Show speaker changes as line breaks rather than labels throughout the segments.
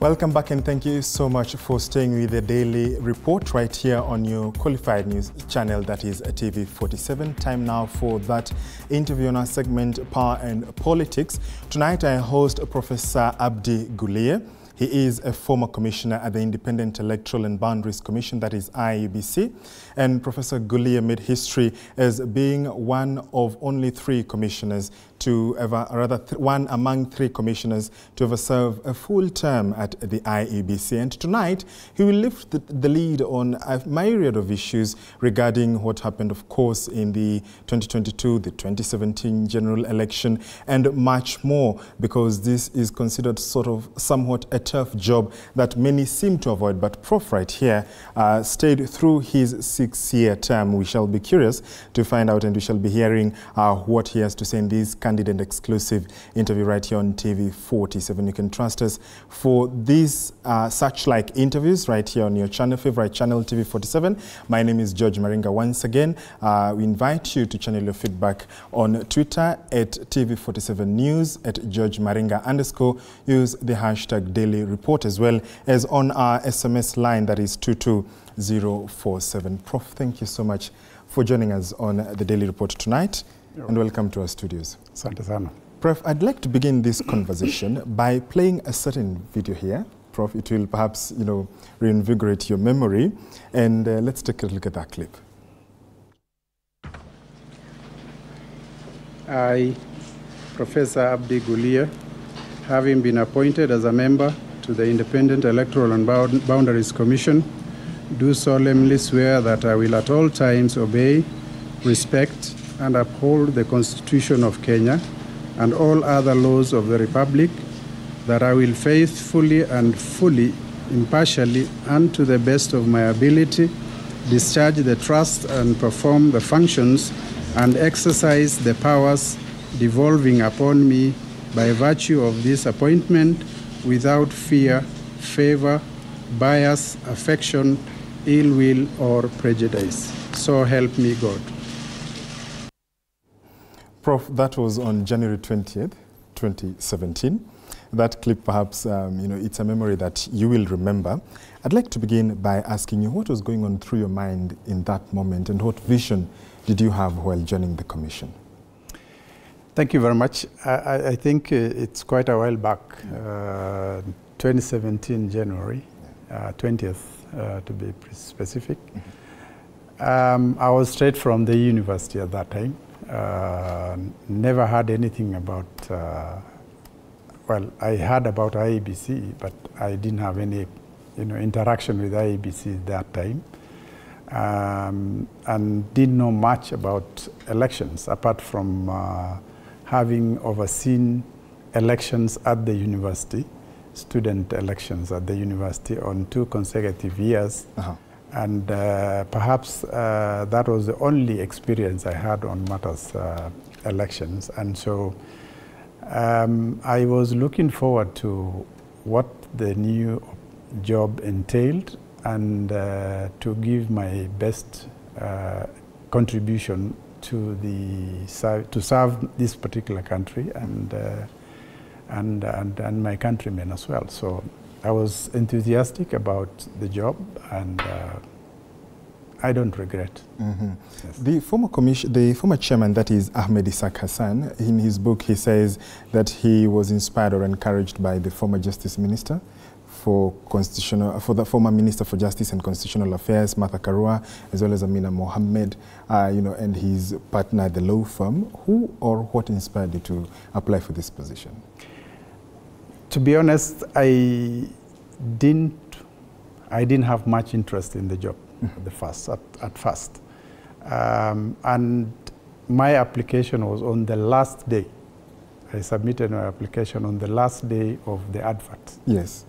Welcome back and thank you so much for staying with the Daily Report right here on your qualified news channel that is TV47. Time now for that interview on our segment Power and Politics. Tonight I host Professor Abdi Guliye. He is a former commissioner at the Independent Electoral and Boundaries Commission, that is IEBC. And Professor Guliye made history as being one of only three commissioners to ever, rather th one among three commissioners to ever serve a full term at the IEBC. And tonight, he will lift the, the lead on a myriad of issues regarding what happened, of course, in the 2022, the 2017 general election, and much more, because this is considered sort of somewhat a tough job that many seem to avoid. But Prof right here uh, stayed through his six-year term. We shall be curious to find out, and we shall be hearing uh, what he has to say in this candid and exclusive interview right here on TV 47. You can trust us for these uh, such like interviews right here on your channel, favorite channel, TV 47. My name is George Maringa. Once again, uh, we invite you to channel your feedback on Twitter at TV47 News, at George Maringa underscore. Use the hashtag Daily Report as well as on our SMS line that is 22047. Prof, thank you so much for joining us on the Daily Report tonight and welcome to our studios.
Asante sana.
Prof, I'd like to begin this conversation by playing a certain video here. Prof, it will perhaps, you know, reinvigorate your memory. And uh, let's take a look at that clip.
I, Professor Abdi Guliye, having been appointed as a member to the Independent Electoral and Boundaries Commission, do solemnly swear that I will at all times obey, respect, and uphold the Constitution of Kenya and all other laws of the Republic, that I will faithfully and fully, impartially, and to the best of my ability, discharge the trust and perform the functions and exercise the powers devolving upon me by virtue of this appointment without fear, favor, bias, affection, ill will, or prejudice. So help me God.
Prof, that was on January 20th, 2017. That clip, perhaps, um, you know, it's a memory that you will remember. I'd like to begin by asking you what was going on through your mind in that moment and what vision did you have while joining the commission?
Thank you very much. I, I, think uh, it's quite a while back, uh, 2017 January, uh, 20th uh, to be specific. Um, I was straight from the university at that time. Uh, never had anything about, uh, well, I heard about IEBC, but I didn't have any, you know, interaction with IEBC that time, um, and didn't know much about elections apart from uh, having overseen elections at the university, student elections at the university on two consecutive years.
Uh-huh.
And uh, perhaps uh, that was the only experience I had on matters uh, elections. And so um, I was looking forward to what the new job entailed and uh, to give my best uh, contribution to the to serve this particular country and, uh, and and and my countrymen as well. So I was enthusiastic about the job, and uh, I don't regret.
Mhm.
Yes.
The former commission, the former chairman, that is Ahmed Isaac Hassan, in his book he says that he was inspired or encouraged by the former Justice Minister for constitutional, for the former Minister for Justice and Constitutional Affairs, Martha Karua, as well as Amina Mohammed, uh, you know, and his partner at the law firm. Who or what inspired you to apply for this position?
To be honest, I didn't I didn't have much interest in the job at the first at, at first, um, and my application was on the last day. I submitted my application on the last day of the advert.
Yes.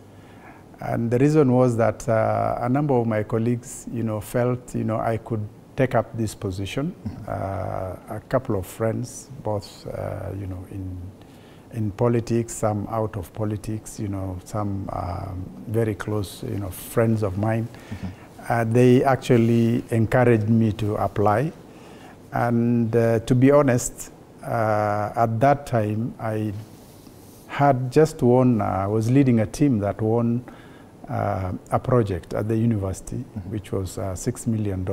And the reason was that uh, a number of my colleagues, you know, felt, you know, I could take up this position. Uh, a couple of friends, both, uh, you know, in in politics, some out of politics, you know, some um, very close, you know, friends of mine. Uh, they actually encouraged me to apply. And uh, to be honest, uh, at that time, I had just won, uh, was leading a team that won uh, a project at the university,
Mhm.
which was uh, $6 million,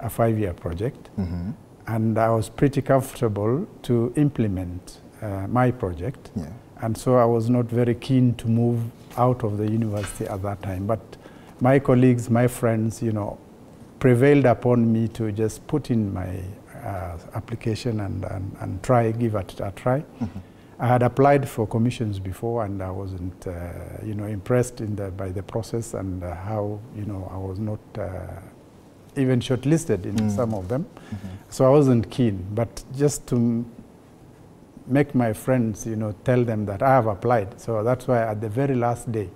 a five year project.
Mhm.
And I was pretty comfortable to implement uh, my project.
Yeah.
And so I was not very keen to move out of the university at that time. But my colleagues, my friends, you know, prevailed upon me to just put in my uh, application and, and, and try, give it a try.
Mhm.
I had applied for commissions before and I wasn't, uh, you know, impressed in the, by the process and uh, how, you know, I was not uh, even shortlisted in
Mm.
some of them.
Mhm.
So I wasn't keen, but just to make my friends, you know, tell them that I have applied. So that's why at the very last day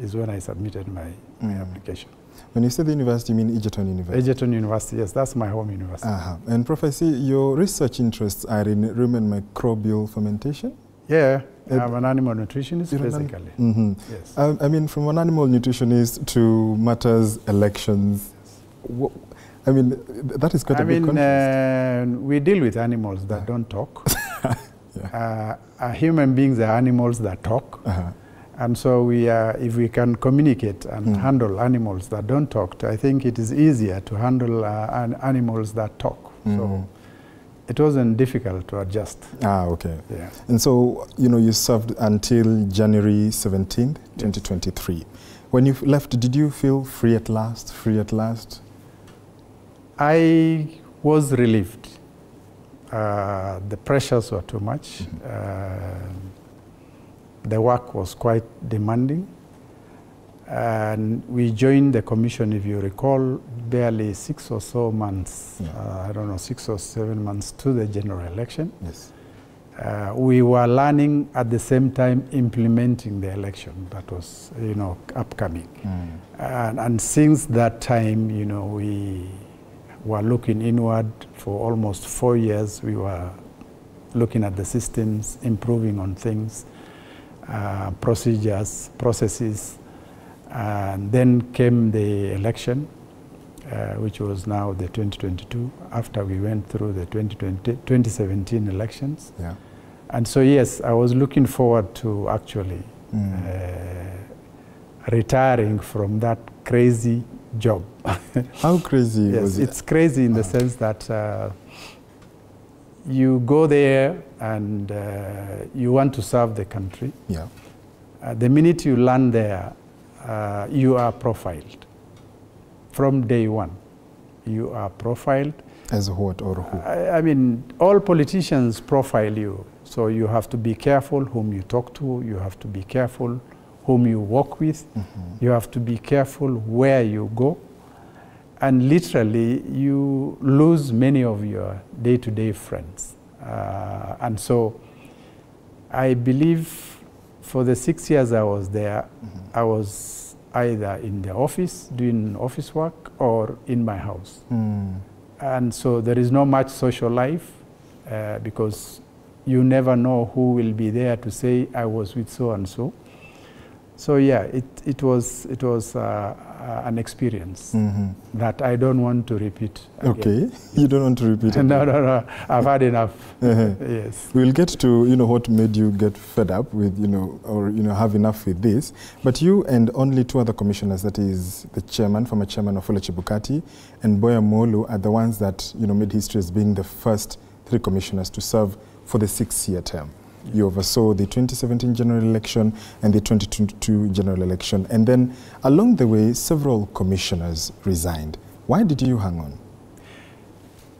is when I submitted my, my
Mm.
application.
When you say the university, you mean Egerton University?
Egerton University, yes, that's my home university.
Uh-huh. And Prof, your research interests are in rumen microbial fermentation?
yeah,
Uh,
I'm an animal nutritionist,
You're an
basically.
Mhm.
Yes.
Um, I mean, from an animal nutritionist to matters elections, I mean, that is quite
I
a big
mean,
contrast.
uh, we deal with animals that
Uh.
don't talk.
yeah.
uh, uh, human beings are animals that talk.
Uh-huh.
And so we are, if we can communicate and
Mm.
handle animals that don't talk, I think it is easier to handle uh, an animals that talk.
Mm.
So it wasn't difficult to adjust.
Ah, okay.
Yeah.
And so, you know, you served until January 17th, 2023. When you left, did you feel free at last? Free at last?
I was relieved. Uh, the pressures were too much.
Mhm.
Uh, the work was quite demanding. And we joined the commission, if you recall, barely six or so months,
Yeah.
uh, I don't know, six or seven months to the general election.
Yes.
Uh, we were learning at the same time implementing the election that was, you know, upcoming.
Mm.
And, and since that time, you know, we were looking inward for almost four years. We were looking at the systems, improving on things, uh, procedures, processes. And then came the election, uh, which was now the 2022, after we went through the 2020, 2017 elections.
Yeah.
And so, yes, I was looking forward to actually
Mm.
uh, retiring from that crazy job.
How crazy
yes,
was it?
it's crazy in the
Ah.
sense that uh, you go there and uh, you want to serve the country.
Yeah.
Uh, the minute you land there, uh, you are profiled. From day one, you are profiled.
As what or who?
I, I mean, all politicians profile you. So you have to be careful whom you talk to, you have to be careful whom you work with,
Mhm.
you have to be careful where you go. And literally, you lose many of your day to day friends. Uh, and so, I believe for the six years I was there,
Mhm.
I was either in the office doing office work or in my house.
Mm.
And so there is not much social life uh, because you never know who will be there to say, I was with so and so. So, yeah, it, it was, it was uh, uh, an experience
Mhm.
that I don't want to repeat. again.
Okay. You don't want to repeat it?
no, no, no. I've had enough.
Uh-huh.
yes.
We'll get to you know what made you get fed up with you know or you know have enough with this. But you and only two other commissioners, that is the chairman, former chairman Wafula Chebukati, and Boya Molu, are the ones that you know made history as being the first three commissioners to serve for the six-year term. You oversaw the 2017 general election and the 2022 general election, and then along the way, several commissioners resigned. Why did you hang on?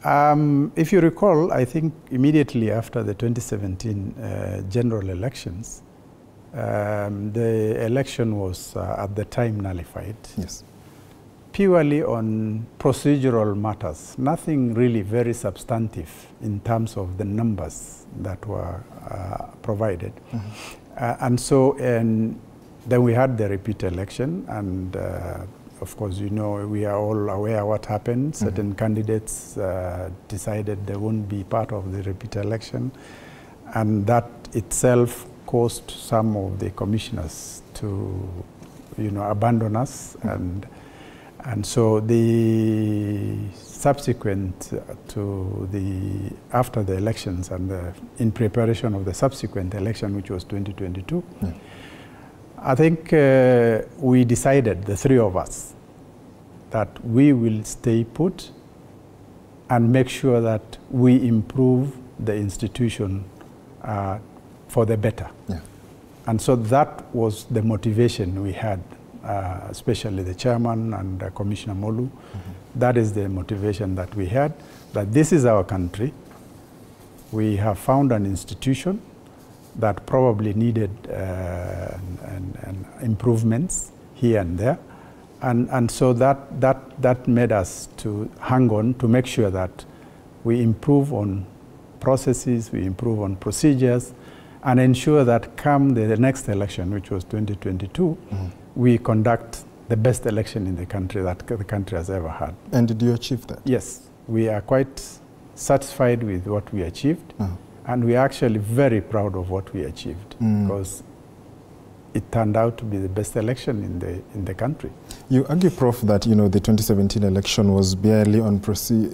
Um, if you recall, I think immediately after the 2017 uh, general elections, um, the election was uh, at the time nullified
Yes.
purely on procedural matters, nothing really very substantive in terms of the numbers that were uh, provided.
Mhm.
Uh, and so, and then we had the repeat election, and uh, of course, you know, we are all aware what happened. Certain candidates uh, decided they won't be part of the repeat election, and that itself caused some of the commissioners to, you know, abandon us and. And so the subsequent to the, after the elections and the, in preparation of the subsequent election, which was 2022, yeah. I think uh, we decided, the three of us, that we will stay put and make sure that we improve the institution uh, for the better. Yeah. And so that was the motivation we had, uh, especially the chairman and uh, Commissioner Molu. Mm -hmm. That is the motivation that we had, that this is our country. We have found an institution that probably needed uh, improvements here and there. And, and so that, that, that made us to hang on to make sure that we improve on processes, we improve on procedures, and ensure that come the next election, which was 2022, mm -hmm. we conduct the best election in the country that the country has ever had.
And did you achieve that?
Yes, we are quite satisfied with what we achieved, uh -huh. and we are actually very proud of what we achieved mm. because it turned out to be the best election in the in the country.
You argue, Prof, that you know the 2017 election was barely on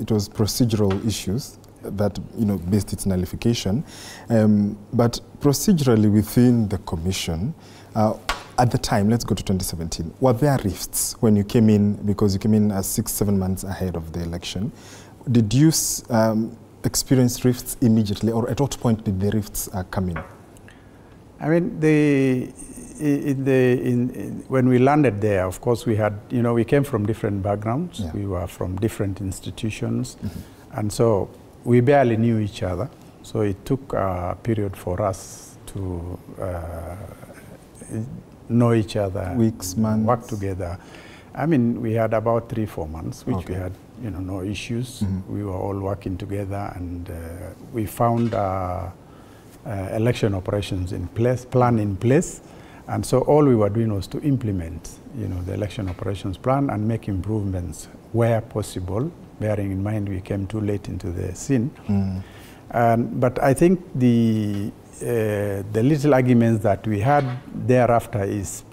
it was procedural issues that you know based its nullification. Um, but procedurally within the commission, uh, at the time, let's go to 2017, were there rifts when you came in, because you came in as six, seven months ahead of the election? Did you um, experience rifts immediately, or at what point did the rifts uh, come in?
I mean, the, in the, in, in, when we landed there, of course, we had, you know, we came from different backgrounds. Yeah. We were from different institutions. Mm -hmm. And so we barely knew each other, so it took a period for us to uh, know each other,
weeks, months,
work together. I mean, we had about three, four months, which okay. we had, you know, no issues. Mm -hmm. We were all working together, and uh, we found uh, uh, election operations in place, plan in place, and so all we were doing was to implement, you know, the election operations plan and make improvements where possible bearing in mind we came too late into the scene. Mm. Um, but I think the, the little arguments that we had thereafter is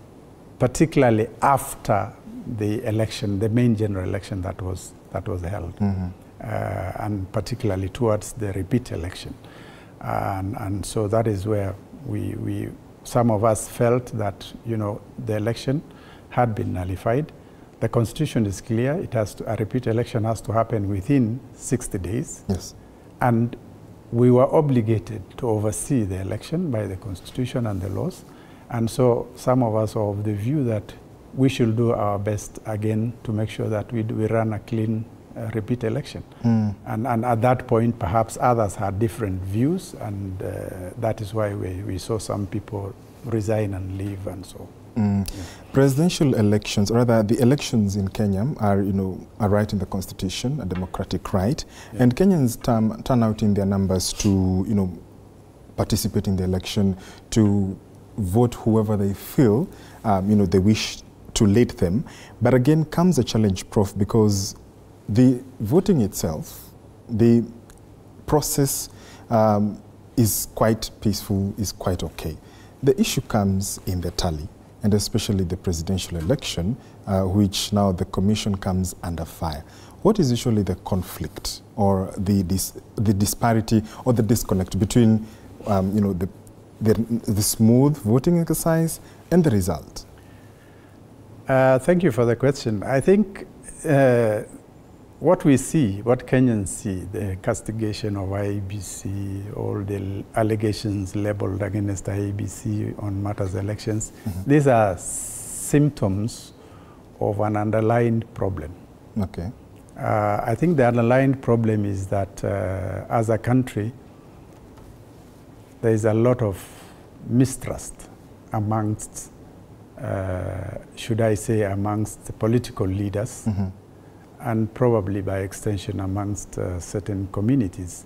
particularly after the election, the main general election that was, that was held, mm -hmm. uh, and particularly towards the repeat election. And, and so that is where we, we, some of us felt that, you know, the election had been nullified the constitution is clear. It has to, a repeat election has to happen within 60 days.
Yes.
And we were obligated to oversee the election by the constitution and the laws. And so some of us are of the view that we should do our best again to make sure that we, we run a clean uh, repeat election. Mm. And, and at that point, perhaps others had different views, and uh, that is why we, we saw some people resign and leave and so
Mm. Yeah. Presidential elections, or rather the elections in Kenya are, you know, are right in the constitution, a democratic right. Yeah. And Kenyans turn, turn out in their numbers to, you know, participate in the election, to vote whoever they feel, um, you know, they wish to lead them. But again comes a challenge, Prof, because the voting itself, the process um, is quite peaceful, is quite okay. The issue comes in the tally and especially the presidential election, uh, which now the commission comes under fire. What is usually the conflict or the, dis the disparity or the disconnect between um, you know, the, the, the, smooth voting exercise and the result?
Uh, thank you for the question. I think uh, what we see, what Kenyans see, the castigation of IEBC, all the allegations labeled against IEBC on matters elections, mm -hmm. these are symptoms of an underlying problem.
Okay.
Uh, I think the underlying problem is that uh, as a country, there is a lot of mistrust amongst, uh, should I say, amongst the political leaders. Mm -hmm and probably by extension amongst uh, certain communities.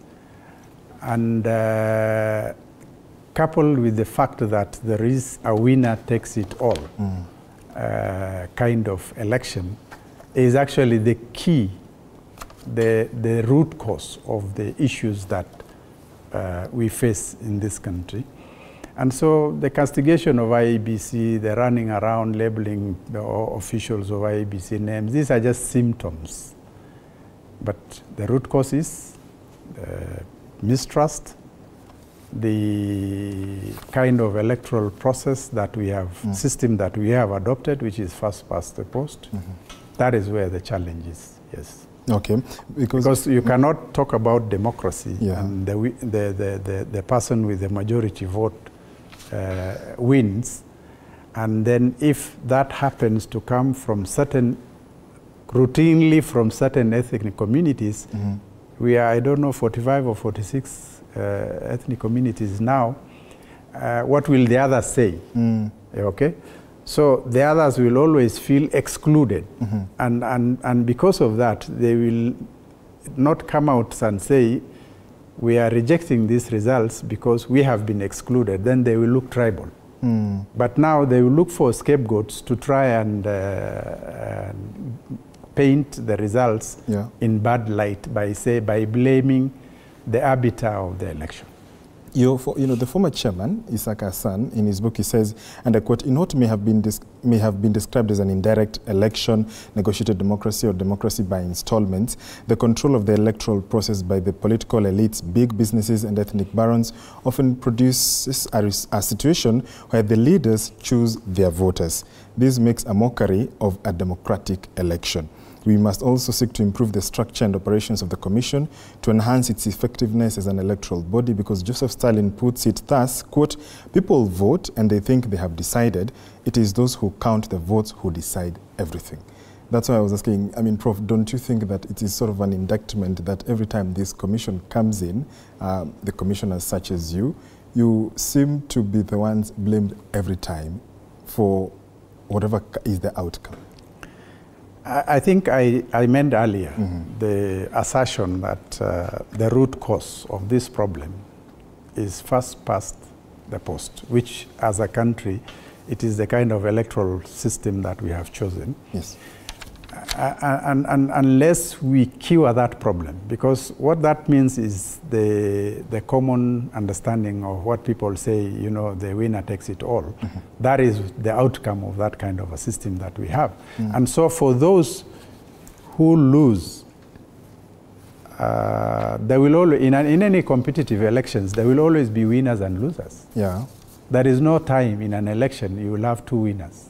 And uh, coupled with the fact that there is a winner takes it all mm. uh, kind of election is actually the key, the, the root cause of the issues that uh, we face in this country. And so the castigation of IEBC, the running around labeling the officials of IEBC names, these are just symptoms. But the root causes, the mistrust, the kind of electoral process that we have, mm. system that we have adopted, which is first past the post, mm -hmm. that is where the challenge is, yes.
Okay.
Because, because you cannot talk about democracy yeah. and the, the, the, the, the person with the majority vote uh, wins. And then if that happens to come from certain, routinely from certain ethnic communities, mm -hmm. we are, I don't know, 45 or 46 uh, ethnic communities now, uh, what will the others say? Mm. Okay? So the others will always feel excluded. Mm -hmm. and, and, and because of that, they will not come out and say, we are rejecting these results because we have been excluded, then they will look tribal. Mm. But now they will look for scapegoats to try and uh, paint the results yeah. in bad light by say by blaming the arbiter of the election.
Your, you know, the former chairman, Isaac Hassan, in his book, he says, and I quote, in what may have, been may have been described as an indirect election, negotiated democracy, or democracy by installments, the control of the electoral process by the political elites, big businesses, and ethnic barons often produces a, a situation where the leaders choose their voters. This makes a mockery of a democratic election. We must also seek to improve the structure and operations of the Commission to enhance its effectiveness as an electoral body because Joseph Stalin puts it thus, quote, people vote and they think they have decided. It is those who count the votes who decide everything. That's why I was asking, I mean, Prof, don't you think that it is sort of an indictment that every time this commission comes in, uh, the commissioners such as you, you seem to be the ones blamed every time for whatever is the outcome?
I think I, I meant earlier mm -hmm. the assertion that uh, the root cause of this problem is first past the post, which as a country, it is the kind of electoral system that we have chosen.
Yes
and, and, unless we cure that problem, because what that means is the, the common understanding of what people say, you know, the winner takes it all. Mm -hmm. That is the outcome of that kind of a system that we have. Mm. And so for those who lose, uh, there will always, in, in any competitive elections, there will always be winners and losers.
Yeah.
There is no time in an election you will have two winners.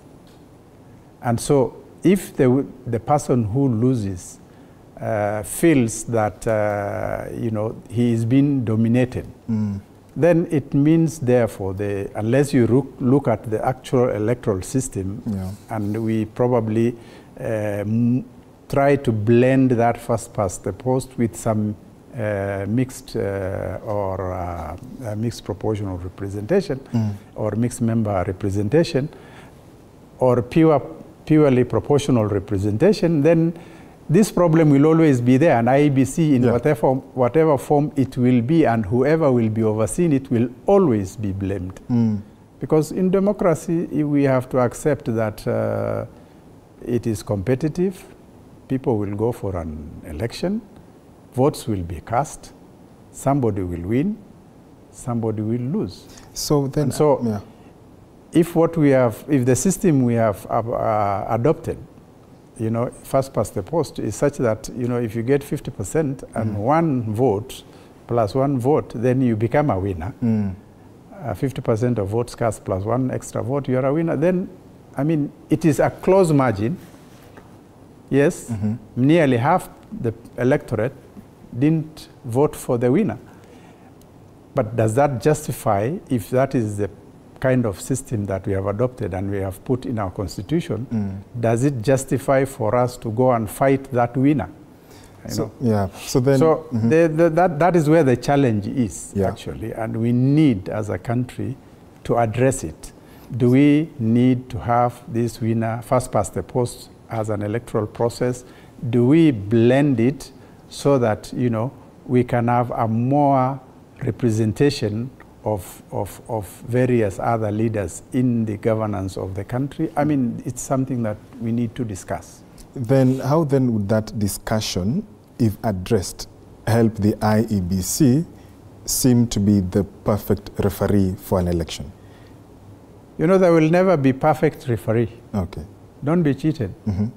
And so if the, the person who loses uh, feels that uh, you know he is being dominated, mm. then it means therefore the unless you look, look at the actual electoral system, yeah. and we probably uh, try to blend that first past the post with some uh, mixed uh, or uh, mixed proportional representation mm. or mixed member representation or pure purely proportional representation, then this problem will always be there, and IEBC, in yeah. whatever, whatever form it will be, and whoever will be overseeing it, will always be blamed. Mm. Because in democracy, we have to accept that uh, it is competitive, people will go for an election, votes will be cast, somebody will win, somebody will lose.
So then, and so yeah
if what we have, if the system we have uh, adopted, you know, first past the post is such that, you know, if you get 50% and mm. one vote plus one vote, then you become a winner. 50% mm. uh, of votes cast plus one extra vote, you are a winner. Then, I mean, it is a close margin. Yes, mm -hmm. nearly half the electorate didn't vote for the winner. But does that justify, if that is the kind of system that we have adopted and we have put in our constitution, mm. does it justify for us to go and fight that winner?
So, yeah. So then,
so mm -hmm. the, the, that that is where the challenge is yeah. actually, and we need as a country to address it. Do we need to have this winner first past the post as an electoral process? Do we blend it so that you know we can have a more representation of, of, of various other leaders in the governance of the country. I mean, it's something that we need to discuss.
Then how then would that discussion, if addressed, help the IEBC seem to be the perfect referee for an election?
You know, there will never be perfect referee.
Okay.
Don't be cheated.
Mhm.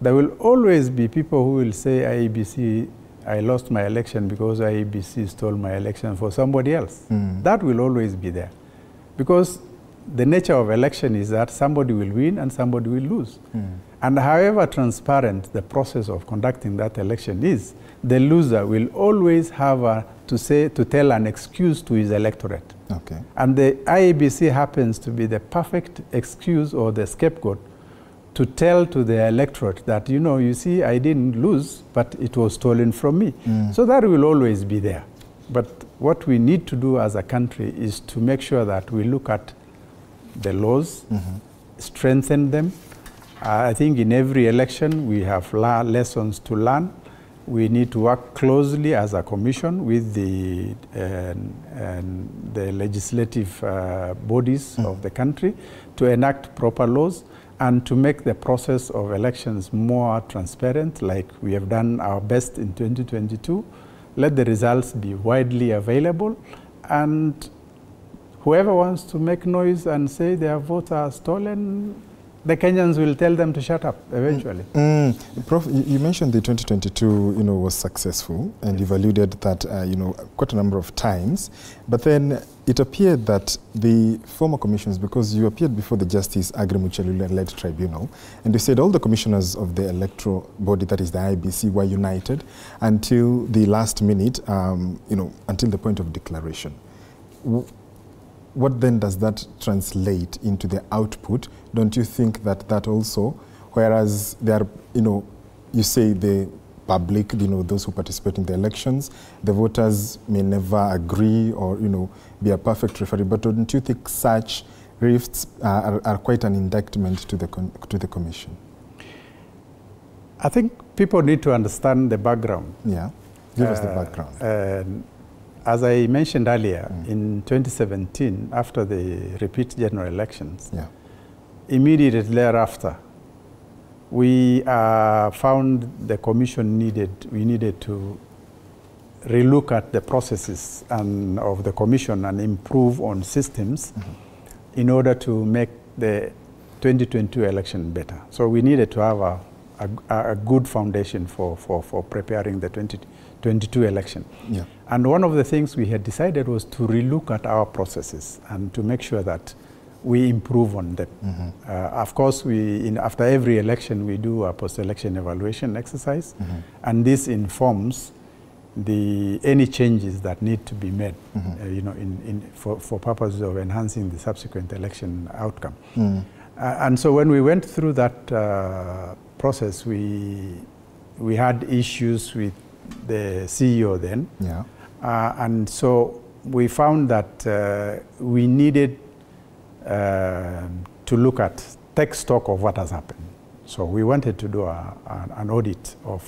There will always be people who will say IEBC, I lost my election because IEBC stole my election for somebody else.
Mm.
That will always be there. Because the nature of election is that somebody will win and somebody will lose.
Mm.
And however transparent the process of conducting that election is, the loser will always have a, to say to tell an excuse to his electorate.
Okay.
And the IEBC happens to be the perfect excuse or the scapegoat to tell to the electorate that, you know, you see, I didn't lose, but it was stolen from me.
Mm.
So that will always be there. But what we need to do as a country is to make sure that we look at the laws,
Mhm.
strengthen them. Uh, I think in every election we have la- lessons to learn. We need to work closely as a commission with the, uh, and the legislative uh, bodies of the country to enact proper laws and to make the process of elections more transparent, like we have done our best in 2022. Let the results be widely available and whoever wants to make noise and say their votes are stolen, the Kenyans will tell them to shut up eventually.
Mm. Prof, you mentioned the 2022, you know, was successful, and you've alluded that, uh, you know, quite a number of times. But then it appeared that the former commissions, because you appeared before the Justice Aggrey Muchelule-led tribunal, and you said all the commissioners of the electoral body, that is the IEBC, were united until the last minute, um, you know, until the point of declaration. What then does that translate into the output? Don't you think that that also, whereas there are, you know, you say the public, you know, those who participate in the elections, the voters may never agree or, you know, be a perfect referee, but don't you think such rifts uh, are, are quite an indictment to the, to the commission?
I think people need to understand the background.
Yeah, give us the
Uh,
background.
and as I mentioned earlier, in 2017, after the repeat general elections,
yeah.
immediately thereafter, we uh, found the commission needed, we needed to relook at the processes and of the commission and improve on systems in order to make the 2022 election better. So we needed to have a, a, a good foundation for, for, for preparing the 2022 election.
Yeah.
And one of the things we had decided was to relook at our processes and to make sure that we improve on them. Uh, of course, we in, after every election we do a post-election evaluation exercise, and this informs the any changes that need to be made, uh, you know, in, in for, for purposes of enhancing the subsequent election outcome.
Mm.
Uh, and so when we went through that uh, process, we we had issues with the CEO then,
Yeah.
uh, and so we found that uh, we needed um to look at take stock of what has happened. So we wanted to do a, an, an audit of,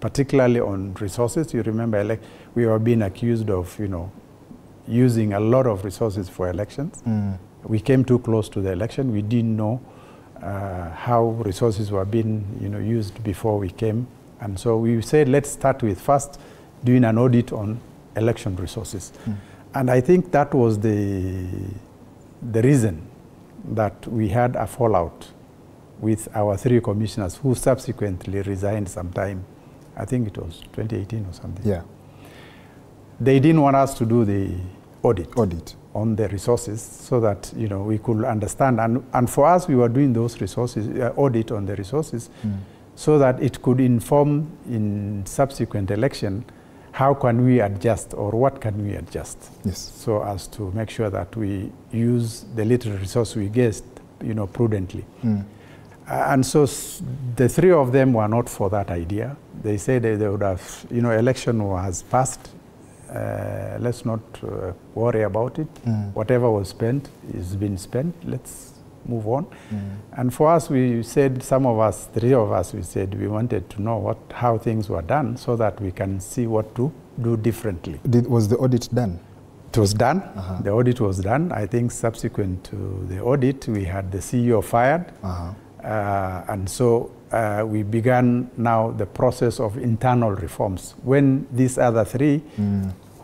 particularly on resources. You remember, elec we were being accused of, you know, using a lot of resources for elections.
Mm.
We came too close to the election. We didn't know uh, how resources were being, you know, used before we came, and so we said, let's start with first doing an audit on election resources, and I think that was the the reason that we had a fallout with our three commissioners who subsequently resigned sometime. I think it was 2018 or something.
Yeah.
They didn't want us to do the audit
Audit.
on the resources so that you know we could understand and, and for us we were doing those resources uh, audit on the resources so that it could inform in subsequent election how can we adjust or what can we adjust
Yes.
so as to make sure that we use the little resource we get you know prudently
Mm.
and so the three of them were not for that idea. They said they would have, you know, election has passed. Uh, let's not uh, worry about it.
Mm.
Whatever was spent is been spent. Let's move on. And for us, we said some of us, three of us, we said we wanted to know what how things were done so that we can see what to do differently.
Did, was the audit done?
It was done.
Uh-huh.
The audit was done. I think subsequent to the audit, we had the CEO fired.
Uh-huh.
Uh, and so uh, we began now the process of internal reforms. When these other three,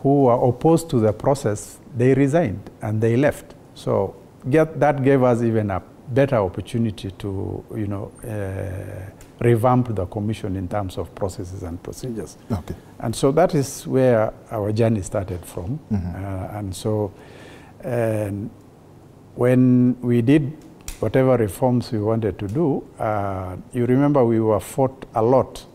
who were opposed to the process, they resigned and they left. So get, that gave us even a better opportunity to, you know, uh, revamp the commission in terms of processes and procedures.
Okay.
And so that is where our journey started from.
Mhm.
Uh, and so and when we did whatever reforms we wanted to do, uh, you remember we were fought a lot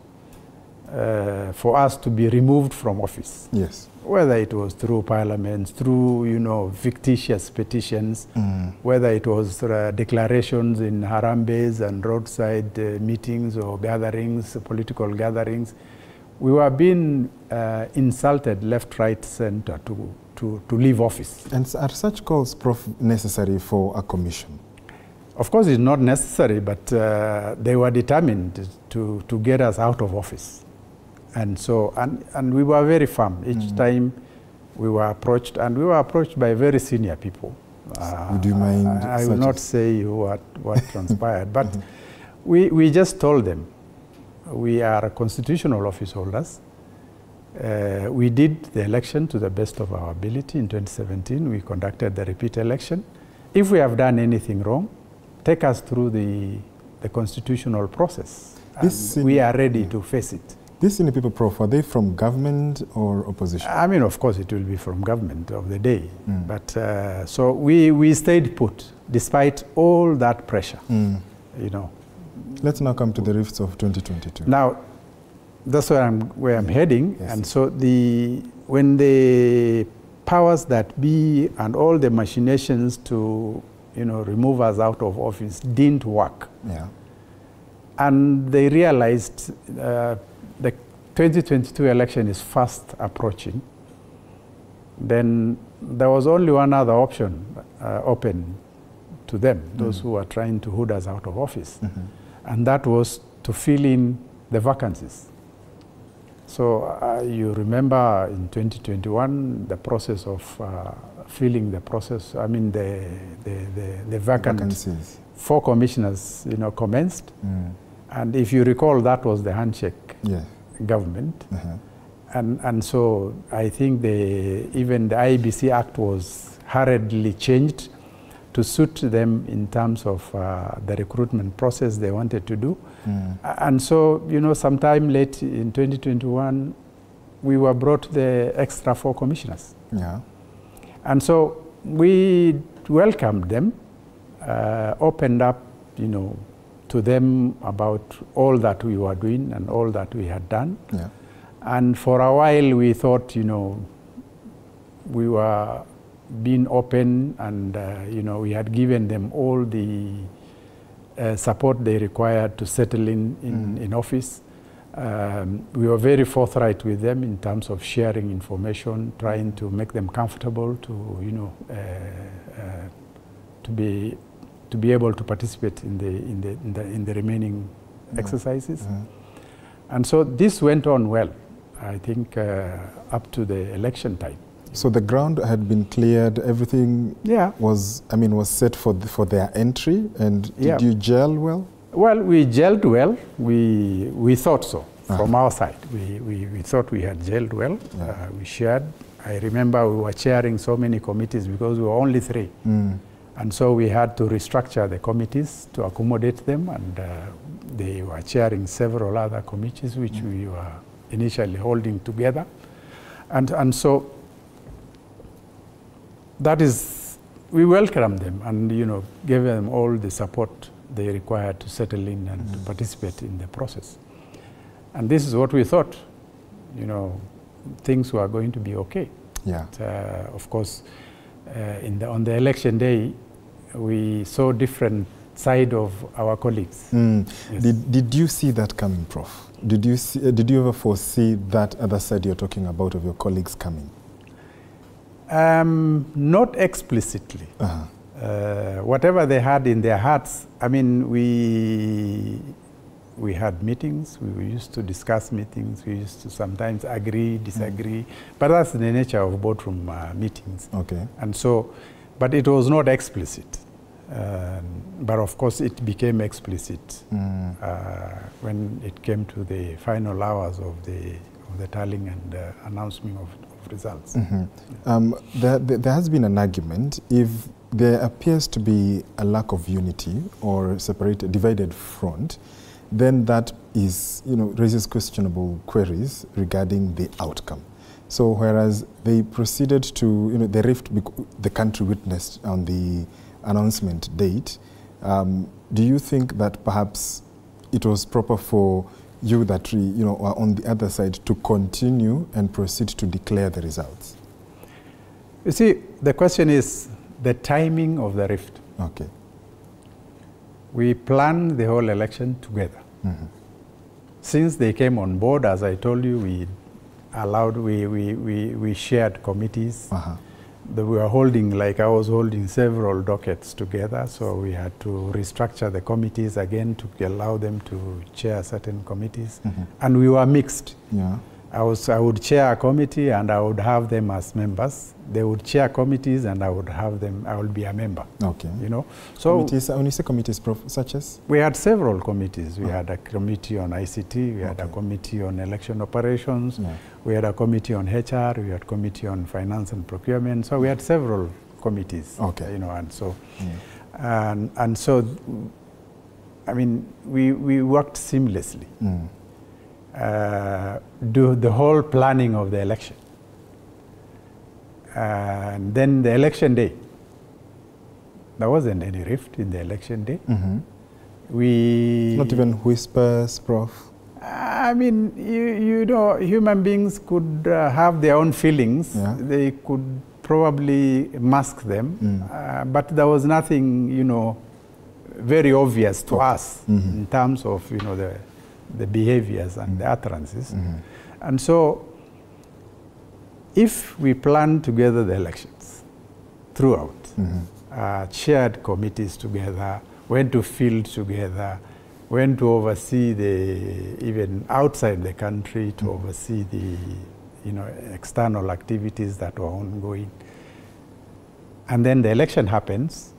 uh, for us to be removed from office,
Yes.
Whether it was through parliaments, through you know fictitious petitions,
Mm.
whether it was uh, declarations in Harambees and roadside uh, meetings or gatherings, political gatherings. We were being uh, insulted left, right, center to, to, to leave office.
And are such calls, Prof, necessary for a commission?
Of course, it's not necessary, but uh, they were determined to, to get us out of office. And so, and, and we were very firm. Each
Mm.
time we were approached, and we were approached by very senior people.
Would you mind
I, I will not say what, what transpired, but
Mhm.
we, we just told them we are constitutional office holders. Uh, we did the election to the best of our ability in 2017. We conducted the repeat election. If we have done anything wrong, take us through the, the constitutional process. We are ready to face it.
These senior people, Prof, are they from government or opposition?
I mean, of course, it will be from government of the day.
Mm.
But uh, so we, we stayed put despite all that pressure,
Mm.
you know.
Let's now come to the rifts of 2022.
Now, that's where I'm, where I'm heading.
Yes.
And so the, when the powers that be and all the machinations to, you know, remove us out of office didn't work,
Yeah.
and they realized uh, 2022 election is fast approaching, then there was only one other option uh, open to them, those
Mm.
who were trying to hood us out of office
Mhm.
and that was to fill in the vacancies. So uh, you remember in 2021 the process of uh, filling the process. I mean the the the, the vacant
Vacancies.
four commissioners, you know, commenced,
Mm.
and if you recall, that was the handshake
Yeah.
Government,
Uh-huh.
and and so I think the even the IEBC Act was hurriedly changed to suit them in terms of uh, the recruitment process they wanted to do.
Mm.
And so, you know, sometime late in 2021, we were brought the extra four commissioners.
Yeah.
And so we welcomed them, uh, opened up, you know, to them about all that we were doing and all that we had done.
Yeah.
And for a while, we thought, you know, we were being open and, uh, you know, we had given them all the uh, support they required to settle in, in,
Mm.
in office. Um, we were very forthright with them in terms of sharing information, trying to make them comfortable to, you know, uh, uh, to be to be able to participate in the in the in the, in the remaining
Yeah.
exercises.
Uh-huh.
And so this went on well, I think, uh, up to the election time.
So the ground had been cleared. Everything
Yeah.
was, I mean, was set for th- for their entry. And did
Yeah.
you gel well?
Well, we gelled well. We, we thought so from
Uh-huh.
our side. We, we, we thought we had gelled well.
Yeah.
Uh, we shared. I remember we were chairing so many committees because we were only three.
Mm.
And so we had to restructure the committees to accommodate them, and uh, they were chairing several other committees which we were initially holding together. And, and so that is, we welcomed them and, you know, gave them all the support they required to settle in and to participate in the process. And this is what we thought, you know, things were going to be okay.
Yeah.
But, uh, of course, uh, in the, on the election day, we saw different side of our colleagues.
Mm.
Yes.
Did, did you see that coming, Prof? Did you, see, uh, did you ever foresee that other side you're talking about of your colleagues coming?
Um, not explicitly.
Uh-huh.
Uh, whatever they had in their hearts, I mean, we, we had meetings, we used to discuss meetings, we used to sometimes agree, disagree, but that's the nature of boardroom uh, meetings.
Okay.
And so, but it was not explicit. Um, but of course, it became explicit
Mm.
uh, when it came to the final hours of the, of the tallying and uh, announcement of, of results.
Um, there, there there has been an argument if there appears to be a lack of unity or separated, divided front, then that is, you know, raises questionable queries regarding the outcome. So whereas they proceeded to, you know, the rift the country witnessed on the announcement date, um, do you think that perhaps it was proper for you that, re- you know, are on the other side to continue and proceed to declare the results?
You see, the question is the timing of the rift.
Okay.
We planned the whole election together.
Mhm.
Since they came on board, as I told you, we allowed, we, we, we, we shared committees.
Uh-huh.
That we were holding, like I was holding several dockets together, so we had to restructure the committees again to allow them to chair certain committees.
Mhm.
And we were mixed.
Yeah.
I, was, I would chair a committee and I would have them as members. They would chair committees and I would have them, I would be a member,
Okay.
you know. So
committees, when you say committees, prof, such as?
we had several committees. We
Oh.
had a committee on ICT, we had a committee on election operations,
Yeah.
We had a committee on HR, we had committee on finance and procurement. So we had several committees.
Okay.
You know, and so,
Yeah.
and, and so, I mean, we, we worked seamlessly.
Mm.
Uh, do the whole planning of the election. And then the election day, there wasn't any rift in the election day.
Mhm.
We
Not even whispers, prof.
I mean, you, you know, human beings could uh, have their own feelings.
Yeah.
They could probably mask them,
Mm.
uh, but there was nothing, you know, very obvious to us
Mhm.
in terms of, you know, the, the behaviors and the utterances.
Mhm.
And so, if we plan together the elections throughout,
Mhm.
uh, chaired committees together, went to field together, went to oversee the even outside the country to oversee the you know external activities that were ongoing. And then the election happens,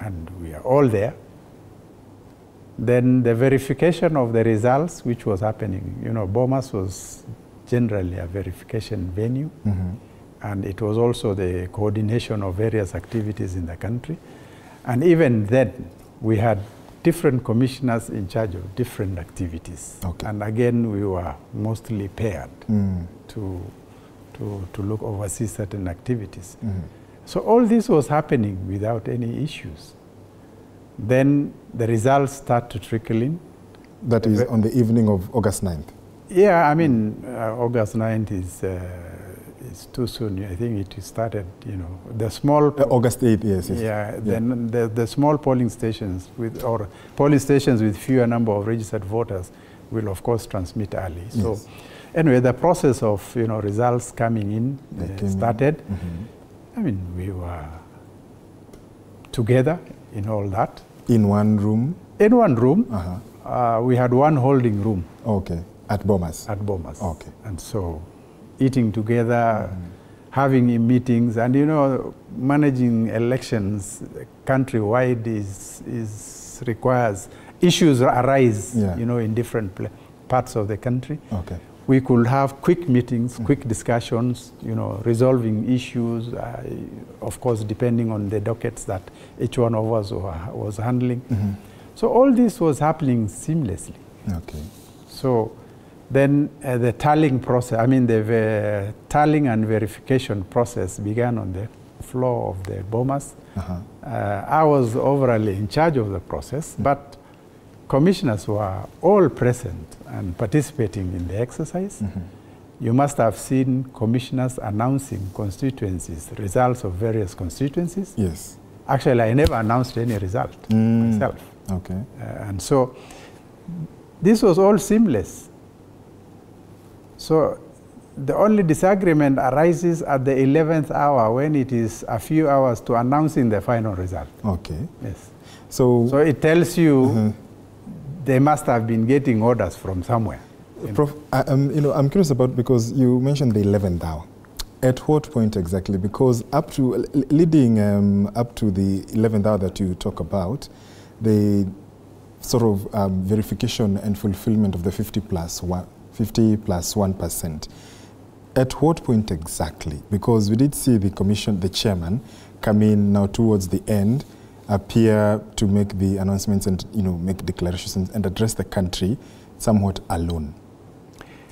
and we are all there. Then the verification of the results, which was happening, you know, Bomas was generally a verification venue
Mhm.
and it was also the coordination of various activities in the country. And even then, we had different commissioners in charge of different activities.
Okay.
And again, we were mostly paired
Mm.
to, to, to look oversee certain activities.
Mhm.
So all this was happening without any issues. Then the results start to trickle in.
That is on the evening of August 9th.
Yeah, I mean, uh, August 9th is, uh, is too soon. I think it started, you know, the small...
Uh, August 8th, yes. yes.
Yeah, then the, the small polling stations with, or polling stations with fewer number of registered voters will of course transmit early.
Yes.
So anyway, the process of, you know, results coming in uh,
came in.
started.
Mhm.
I mean, we were together in all that.
In one room.
In one room,
Uh-huh.
uh, we had one holding room
Okay. At Bomas.
at Bomas.
Okay.
And so eating together, having in meetings, and you know, managing elections countrywide is, is requires issues arise,
Yeah.
you know, in different parts of the country.
Okay.
We could have quick meetings, quick discussions, you know, resolving issues, uh, of course, depending on the dockets that each one of us was handling.
Mhm.
So all this was happening seamlessly.
Okay.
So then uh, the tallying process, I mean the ve- tallying and verification process began on the floor of the Bomas.
Uh-huh.
Uh, I was overall in charge of the process, but commissioners were all present and participating in the exercise.
Mhm.
You must have seen commissioners announcing constituencies, results of various constituencies.
Yes.
Actually, I never announced any result
Mm.
myself.
Okay.
Uh, and so this was all seamless. So the only disagreement arises at the 11th hour when it is a few hours to announcing the final result.
Okay.
Yes.
So,
So it tells you
Mhm.
they must have been getting orders from somewhere. you know.
Prof, I, um, you know, I'm curious about because you mentioned the 11th hour. At what point exactly? Because up to leading um, up to the 11th hour that you talk about, the sort of um, verification and fulfillment of the 50 plus one, 50 plus one percent. At what point exactly? Because we did see the commission, the chairman, come in now towards the end, appear to make the announcements and you know make declarations and address the country somewhat alone.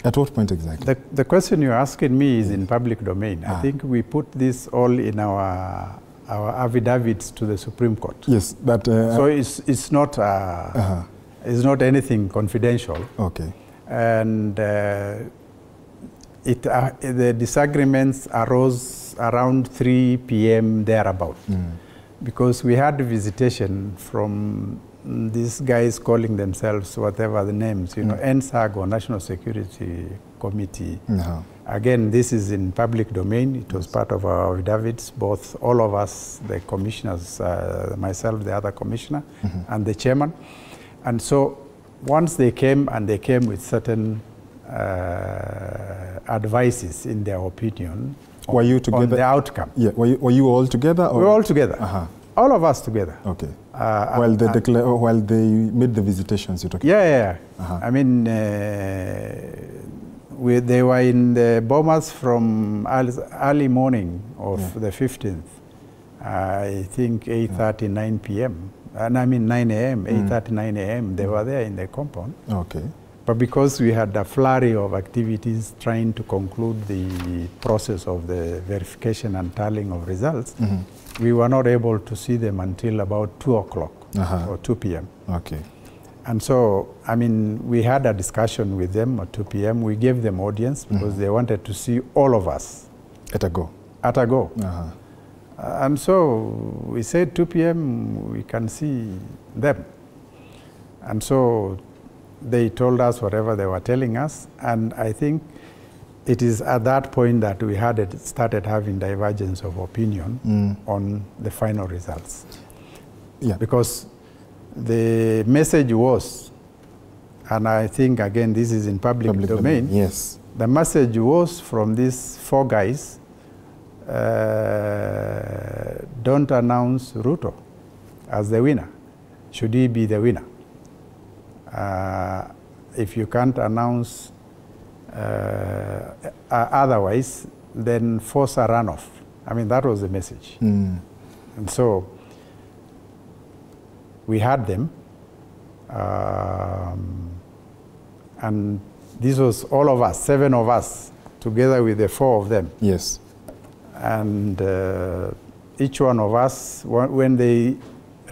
At what point exactly?
The, the question you're asking me is in public domain.
Ah.
I think we put this all in our our affidavits to the Supreme Court.
yes, but uh,
So it's it's not uh,
uh-huh.
it's not anything confidential,
okay.
And uh, it uh, the disagreements arose around 3 p.m. thereabout.
Mm.
because we had visitation from mm, these guys calling themselves whatever the names, you know, NSAC or National Security Committee.
Uh-huh.
Again, this is in public domain. It was part of our affidavits, both all of us, the commissioners, uh, myself, the other commissioner, and the chairman. And so once they came and they came with certain uh, advices in their opinion
Were you together?
on the outcome.
Yeah. Were you, were you all together? Or?
We were all together,
Uh-huh.
all of us together.
Okay.
Uh,
while they declare, while they made the visitations, you're talking.
Yeah, yeah. yeah.
Uh-huh.
I mean, uh, we, they were in the Bomas from early, morning of
Yeah.
the 15th. I think 8:30, 9 p.m. And I mean 9 a.m.,
Mm.
8:30, 9 a.m. They were there in the compound.
Okay.
But because we had a flurry of activities trying to conclude the process of the verification and tallying of results,
mm -hmm.
we were not able to see them until about 2 o'clock
Uh-huh.
or 2 p.m.
Okay.
And so, I mean, we had a discussion with them at 2 p.m. We gave them audience because mm -hmm. they wanted to see all of us
At a go.
at a go. Uh, and so we said 2 p.m. we can see them. And so they told us whatever they were telling us. And I think it is at that point that we had it, started having divergence of opinion
Mm.
on the final results.
Yeah.
because the message was, and I think again this is in public,
Public
domain,
Yes.
the message was from these four guys uh, don't announce Ruto as the winner. Should he be the winner? Uh, if you can't announce uh, uh, otherwise, then force a runoff. I mean, that was the message.
Mm.
And so we had them. Um, and this was all of us, seven of us, together with the four of them.
Yes.
And uh, each one of us, when they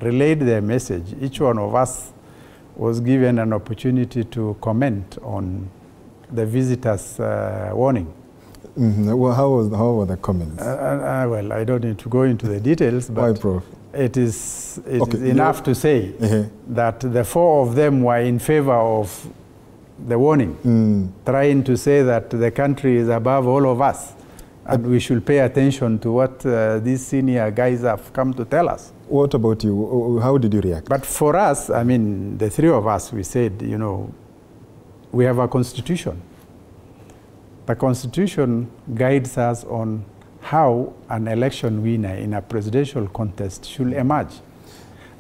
relayed their message, each one of us was given an opportunity to comment on the visitor's uh, warning.
Mhm. Well, how was how were the comments?
Uh, uh, well, I don't need to go into the details,
Why,
but
Prof?
it is, it
Okay,
is enough to say
Uh-huh.
that the four of them were in favor of the warning,
Mm.
trying to say that the country is above all of us and we should pay attention to what uh, these senior guys have come to tell us.
What about you? How did you react?
But for us, I mean, the three of us, we said, you know, we have a constitution. The constitution guides us on how an election winner in a presidential contest should emerge.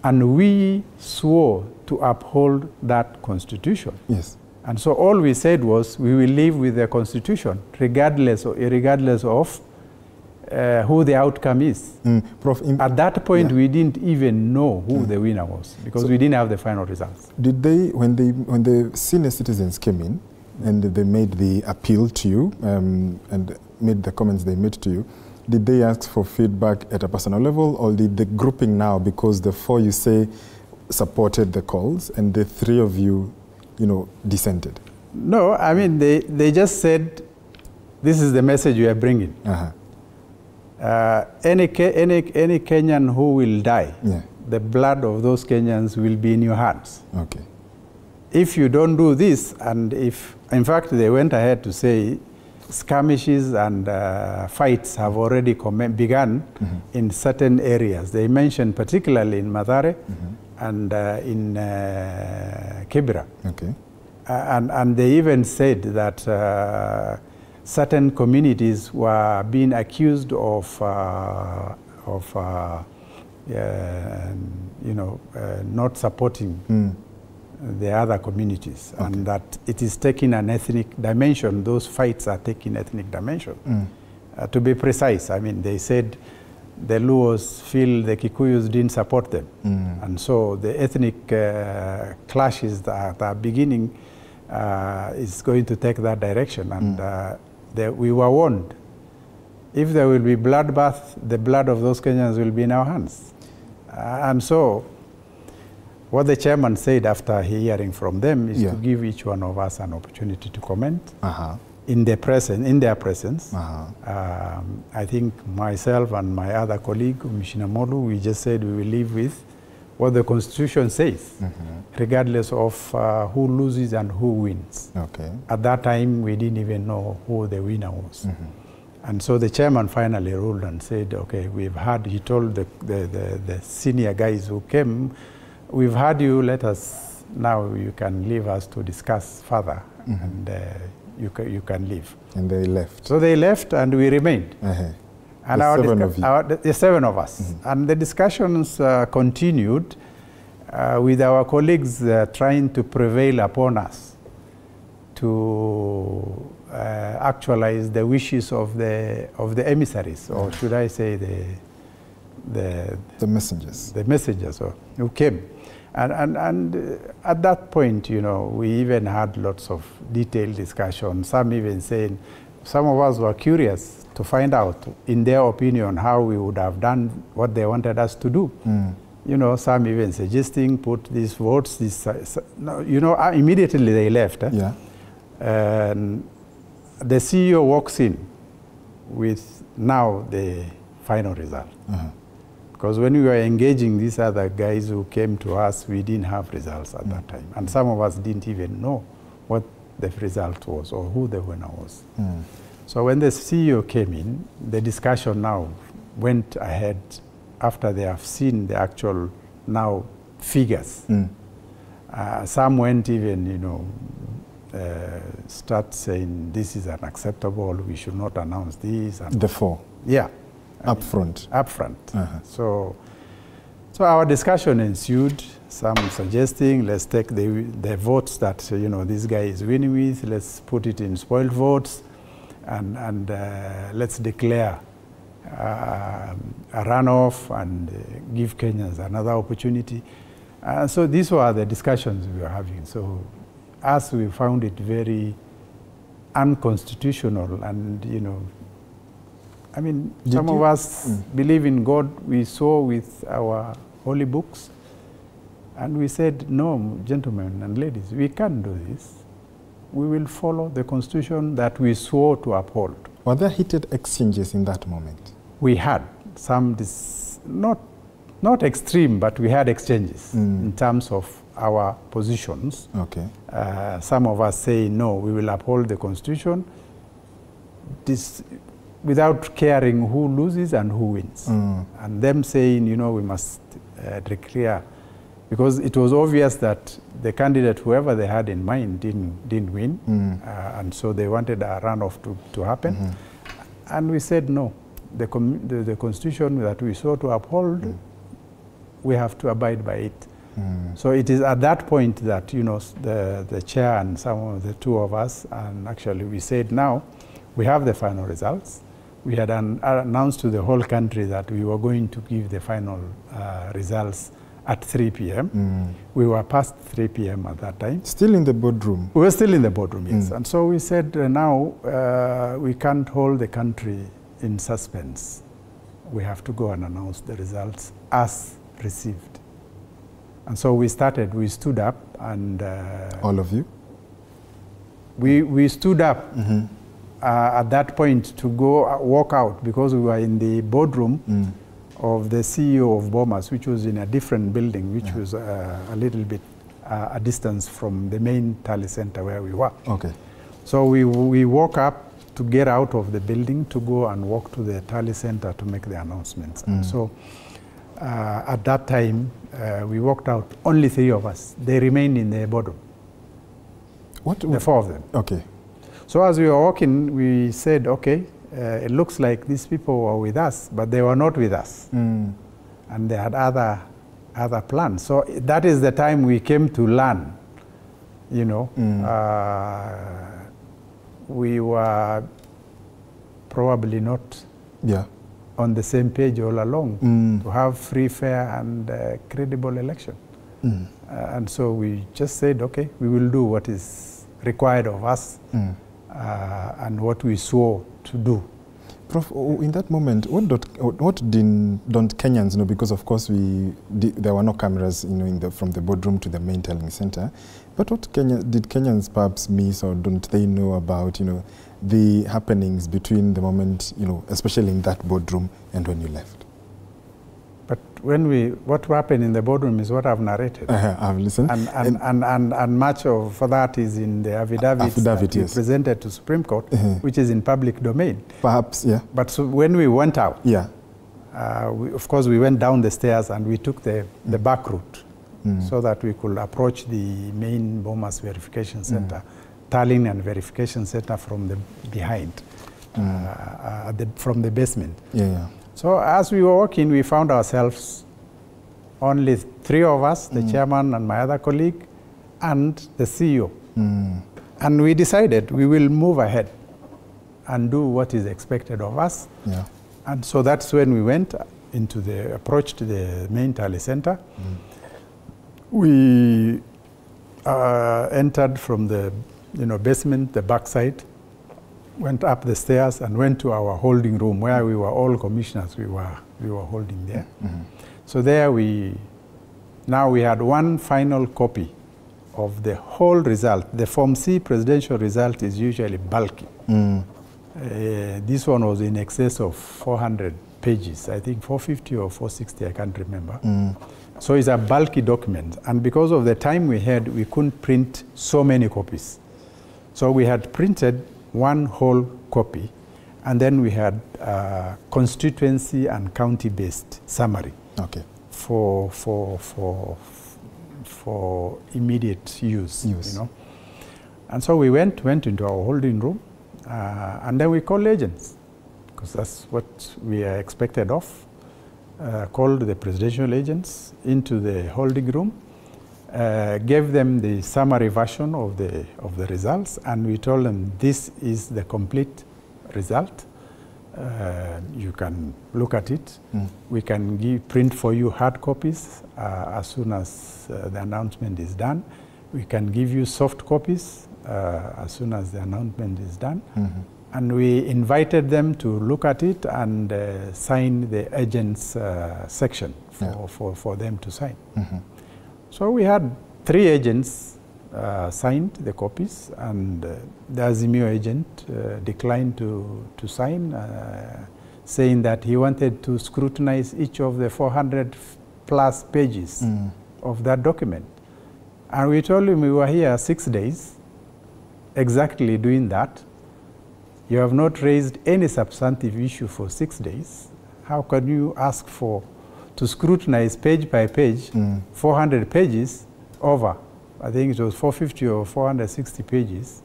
And we swore to uphold that constitution.
yes.
And so all we said was we will live with the constitution, regardless or regardless of uh, who the outcome is.
Mm. Prof,
At that point,
Yeah.
we didn't even know who the winner was because
So-
we didn't have the final results.
did they when they when the senior citizens came in and they made the appeal to you um, and made the comments they made to you? Did they ask for feedback at a personal level, or did the grouping now, because the four you say supported the calls and the three of you, you know, dissented?
No, I mean, they, they just said, this is the message we are bringing.
Uh-huh.
Uh, any, any, any Kenyan who will die,
Yeah.
the blood of those Kenyans will be in your hands.
Okay.
If you don't do this, and if, in fact, they went ahead to say skirmishes and uh, fights have already begun in certain areas. They mentioned particularly in Mathare and uh, in uh, Kibra.
Okay.
And, and they even said that uh, certain communities were being accused of, of you know, not supporting
Mm.
the other communities, and that it is taking an ethnic dimension. Those fights are taking ethnic dimension. Uh, to be precise, I mean, they said the Luos feel the Kikuyus didn't support them, and so the ethnic uh, clashes that are beginning uh, is going to take that direction, and uh, the, we were warned. If there will be bloodbath, the blood of those Kenyans will be in our hands, uh, and so what the chairman said after hearing from them is
Yeah.
to give each one of us an opportunity to comment
Uh-huh.
In their presence. In their presence,
Uh-huh.
um, I think myself and my other colleague, Commissioner Molu, we just said we will live with what the Constitution says, regardless of uh, who loses and who wins.
Okay.
At that time, we didn't even know who the winner was. And so the chairman finally ruled and said, okay, we've had, he told the, the, the, the senior guys who came, we've had you, let us, now you can leave us to discuss further, and uh, you, ca- you can leave.
And they left.
So they left and we remained.
Uh-huh.
And
The
our
seven of you.
Our, the, seven of us. And the discussions uh, continued uh, with our colleagues uh, trying to prevail upon us to uh, actualize the wishes of the, of the emissaries, or should I say the, the,
The messengers.
the messengers who came. And, and, and uh, at that point, you know, we even had lots of detailed discussion, some even saying, some of us were curious to find out, in their opinion, how we would have done what they wanted us to do. You know, some even suggesting put these votes, this, uh, no, you know, uh, immediately they left. eh?
Yeah.
And the CEO walks in with now the final result.
Uh-huh.
Because when we were engaging these other guys who came to us, we didn't have results at that time. And some of us didn't even know what the result was or who the winner was.
Mm.
So when the CEO came in, the discussion now went ahead after they have seen the actual now figures.
Mm.
Uh, some went even, you know, uh, start saying this is unacceptable, we should not announce this. And
The four.
yeah,
Up front.
upfront.
Uh-huh.
So, so our discussion ensued. Some suggesting let's take the the votes that you know this guy is winning with. Let's put it in spoiled votes, and and uh, let's declare uh, a runoff and uh, give Kenyans another opportunity. Uh, so these were the discussions we were having. So, as we found it very unconstitutional, and you know, I mean,
Did
some of us believe in God. We saw with our holy books, and we said, "No, gentlemen and ladies, we can't do this. We will follow the constitution that we swore to uphold."
Were there heated exchanges in that moment?
We had some, dis- not not extreme, but we had exchanges
Mm.
in terms of our positions.
Okay.
Uh, some of us say, "No, we will uphold the constitution." This, without caring who loses and who wins.
Mm.
And them saying, you know, we must uh, declare, because it was obvious that the candidate, whoever they had in mind, didn't, didn't win.
Mm.
Uh, and so they wanted a runoff to, to happen.
Mhm.
And we said, no, the, com- the, the constitution that we sought to uphold, we have to abide by it.
Mm.
So it is at that point that you know the the chair and some of the two of us, and actually we said now we have the final results. We had an, announced to the whole country that we were going to give the final uh, results at 3 p.m.
Mm.
We were past 3 p.m. at that time.
Still in the boardroom.
We were still in the boardroom, yes.
Mm.
And so we said uh, now uh, we can't hold the country in suspense. We have to go and announce the results as received. And so we started, we stood up and uh,
All of you?
we, we stood up
Mhm.
Uh, at that point to go uh, walk out because we were in the boardroom
Mm.
of the CEO of Bomas, which was in a different building, which was uh, a little bit uh, a distance from the main tally center where we were.
Okay.
So we, we woke up to get out of the building to go and walk to the tally center to make the announcements. And
Mm.
so uh, at that time, uh, we walked out, only three of us. They remained in the boardroom,
What?
the four of them.
Okay.
So as we were walking, we said, okay, uh, it looks like these people were with us, but they were not with us.
Mm.
And they had other, other plans. So that is the time we came to learn you know,
Mm.
uh, we were probably not
Yeah.
on the same page all along
Mm.
to have free, fair, and uh, credible election.
Mm.
Uh, and so we just said, okay, we will do what is required of us
Mm.
uh, Uh, and what we swore to do.
Prof, in that moment, what, dot, what did, don't Kenyans know? Because of course we there were no cameras, you know, the, from the boardroom to the main telling center. But what Kenya, did Kenyans perhaps miss, or don't they know about, you know, the happenings between the moment, you know, especially in that boardroom and when you left?
When we, what happened in the boardroom is what I've narrated.
Uh, I've listened.
And, and, and, and, and much of for that is in the affidavit,
Affidavit, yes.
presented to Supreme Court,
Uh-huh.
which is in public domain.
perhaps, yeah,
But so when we went out,
yeah.
uh, we, of course, we went down the stairs and we took the, the back route
Mm.
so that we could approach the main Bomas Verification Center, tallying and verification center from the behind, uh, uh, the, from the basement.
Yeah, yeah.
So as we were walking, we found ourselves only three of us, the chairman and my other colleague, and the CEO.
Mm.
And we decided we will move ahead and do what is expected of us.
Yeah.
And so that's when we went into the approach to the main tally center. We uh, entered from the you know basement, the backside, went up the stairs and went to our holding room where we were all commissioners. We were we were holding there. So there we now we had one final copy of the whole result. The Form C presidential result is usually bulky.
Mm.
Uh, this one was in excess of 400 pages, I think 450 or 460, I can't remember.
Mm.
So it's a bulky document, and because of the time we had, we couldn't print so many copies. So we had printed one whole copy, and then we had uh, constituency and county-based summary
Okay.
for for for for immediate use,
Use.
you know. And so we went went into our holding room, uh, and then we called agents because that's what we are expected of. Uh, called the presidential agents into the holding room, uh, gave them the summary version of the of the results, and we told them this is the complete result. Uh, you can look at it.
Mm.
We can give, print for you hard copies uh, as soon as uh, the announcement is done. We can give you soft copies uh, as soon as the announcement is done.
Mhm.
And we invited them to look at it and uh, sign the agents uh, section for,
Yeah.
for, for them to sign.
Mhm.
So we had three agents uh, signed the copies, and uh, the Azimio agent uh, declined to, to sign, uh, saying that he wanted to scrutinize each of the 400 plus pages
Mm.
of that document. And we told him we were here six days, exactly doing that. You have not raised any substantive issue for six days. How can you ask for to scrutinize page by page,
Mm.
400 pages over? I think it was 450 or 460 pages.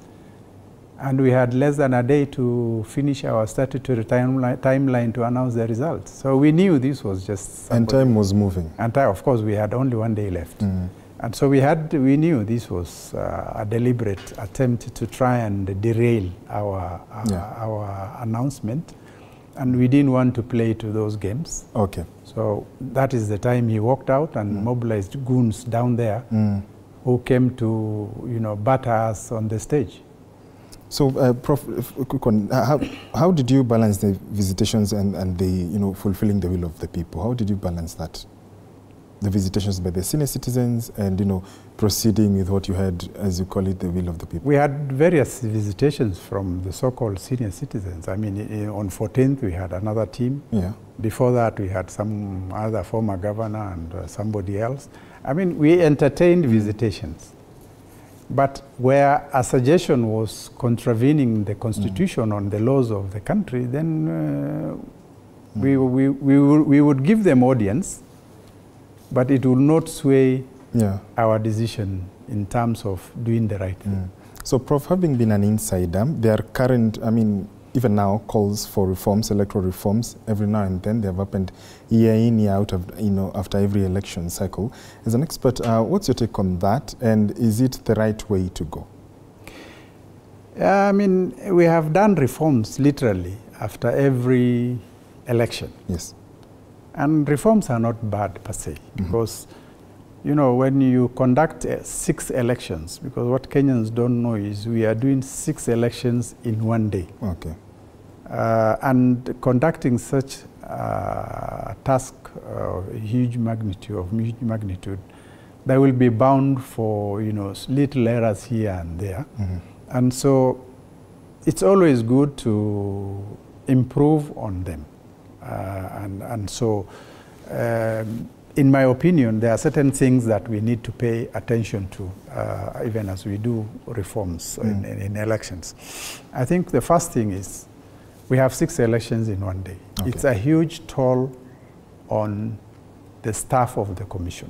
And we had less than a day to finish our statutory timeline, timeline to announce the results. So we knew this was just.
And time was moving.
and time, of course, we had only one day left.
Mm.
And so we had, we knew this was uh, a deliberate attempt to try and derail our, uh,
Yeah.
our announcement. And we didn't want to play to those games.
Okay.
So that is the time he walked out and mobilized goons down there
Mm.
who came to, you know, batter us on the stage.
So, uh, Prof, a quick one. Uh, How, how did you balance the visitations and, and the, you know, fulfilling the will of the people? How did you balance that? The visitations by the senior citizens and, you know, proceeding with what you had, as you call it, the will of the people?
We had various visitations from the so-called senior citizens. I mean, on 14th, we had another team.
Yeah.
Before that, we had some other former governor and uh, somebody else. I mean, we entertained visitations. But where a suggestion was contravening the constitution on the laws of the country, then uh, we, we, we, would, we would give them audience, but it would not sway
Yeah.
our decision in terms of doing the right thing.
Mm. So, Prof, having been an insider, there are current, I mean, even now calls for reforms, electoral reforms. Every now and then they have happened year in, year out, of, you know, after every election cycle. As an expert, uh, what's your take on that? And is it the right way to go?
I mean, we have done reforms literally after every election.
Yes.
And reforms are not bad per se, mm-hmm. because, you know, when you conduct uh, six elections, because what Kenyans don't know is we are doing six elections in one day.
Okay.
Uh, and conducting such uh, a task of huge magnitude, of huge magnitude, they will be bound for, you know, little errors here and there.
Mm-hmm.
And so it's always good to improve on them. Uh, and, and so, um, in my opinion, there are certain things that we need to pay attention to, uh, even as we do reforms mm. in, in, in, elections. I think the first thing is we have six elections in one day. Okay. It's a huge toll on the staff of the commission.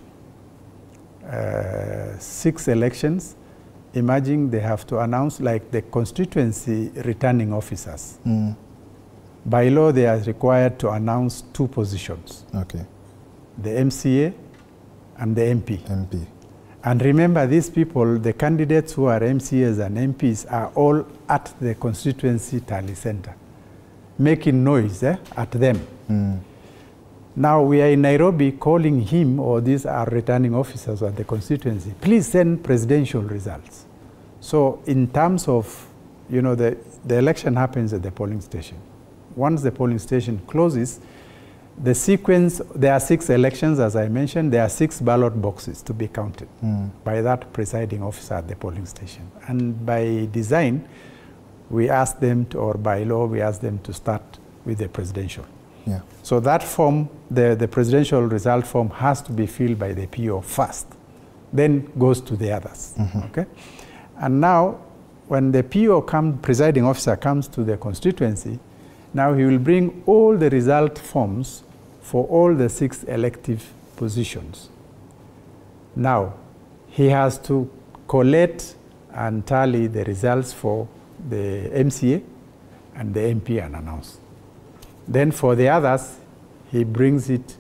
Uh, six elections, imagine they have to announce like the constituency returning officers.
Mm.
By law, they are required to announce two positions.
Okay.
The MCA and the MP.
MP.
And remember, these people, the candidates who are MCAs and MPs, are all at the constituency tally center, making noise eh, at them.
Mm.
Now we are in Nairobi calling him or these are returning officers at the constituency. Please send presidential results. So in terms of, you know, the, the election happens at the polling station. Once the polling station closes, the sequence, there are six elections, as I mentioned, there are six ballot boxes to be counted
mm.
by that presiding officer at the polling station. And by design, we ask them, to, or by law, we ask them to start with the presidential.
Yeah.
So that form, the, the presidential result form has to be filled by the PO first, then goes to the others.
Mm -hmm.
Okay? And now, when the PO come, presiding officer comes to the constituency, now he will bring all the result forms for all the six elective positions. Now, he has to collect and tally the results for the MCA and the MP and announce. Then for the others, he brings it,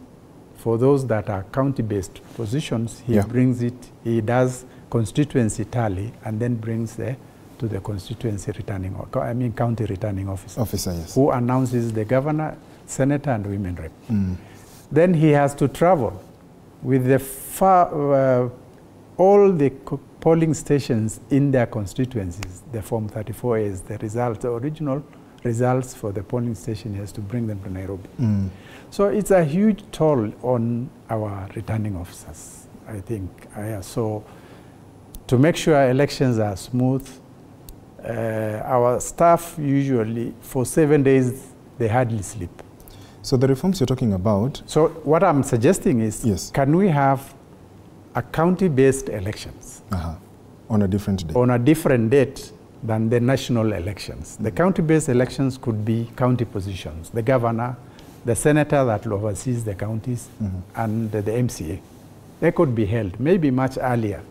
for those that are county-based positions, he
Yeah.
brings it, he does constituency tally and then brings the, to the constituency returning, I mean county returning officer,
Officer, yes.
who announces the governor, senator, and women rep.
Mm.
Then he has to travel with the far, uh, all the polling stations in their constituencies. The Form 34 is the results, the original results for the polling station. He has to bring them to Nairobi.
Mm.
So it's a huge toll on our returning officers, I think. So to make sure elections are smooth, uh, our staff usually, for seven days, they hardly sleep.
So the reforms you're talking about,
So what I'm suggesting is,
Yes.
can we have a county-based elections
uh on a different day.
on a different date than the national elections? The county-based elections could be county positions, the governor, the senator that oversees the counties, and the, the MCA. They could be held maybe much earlier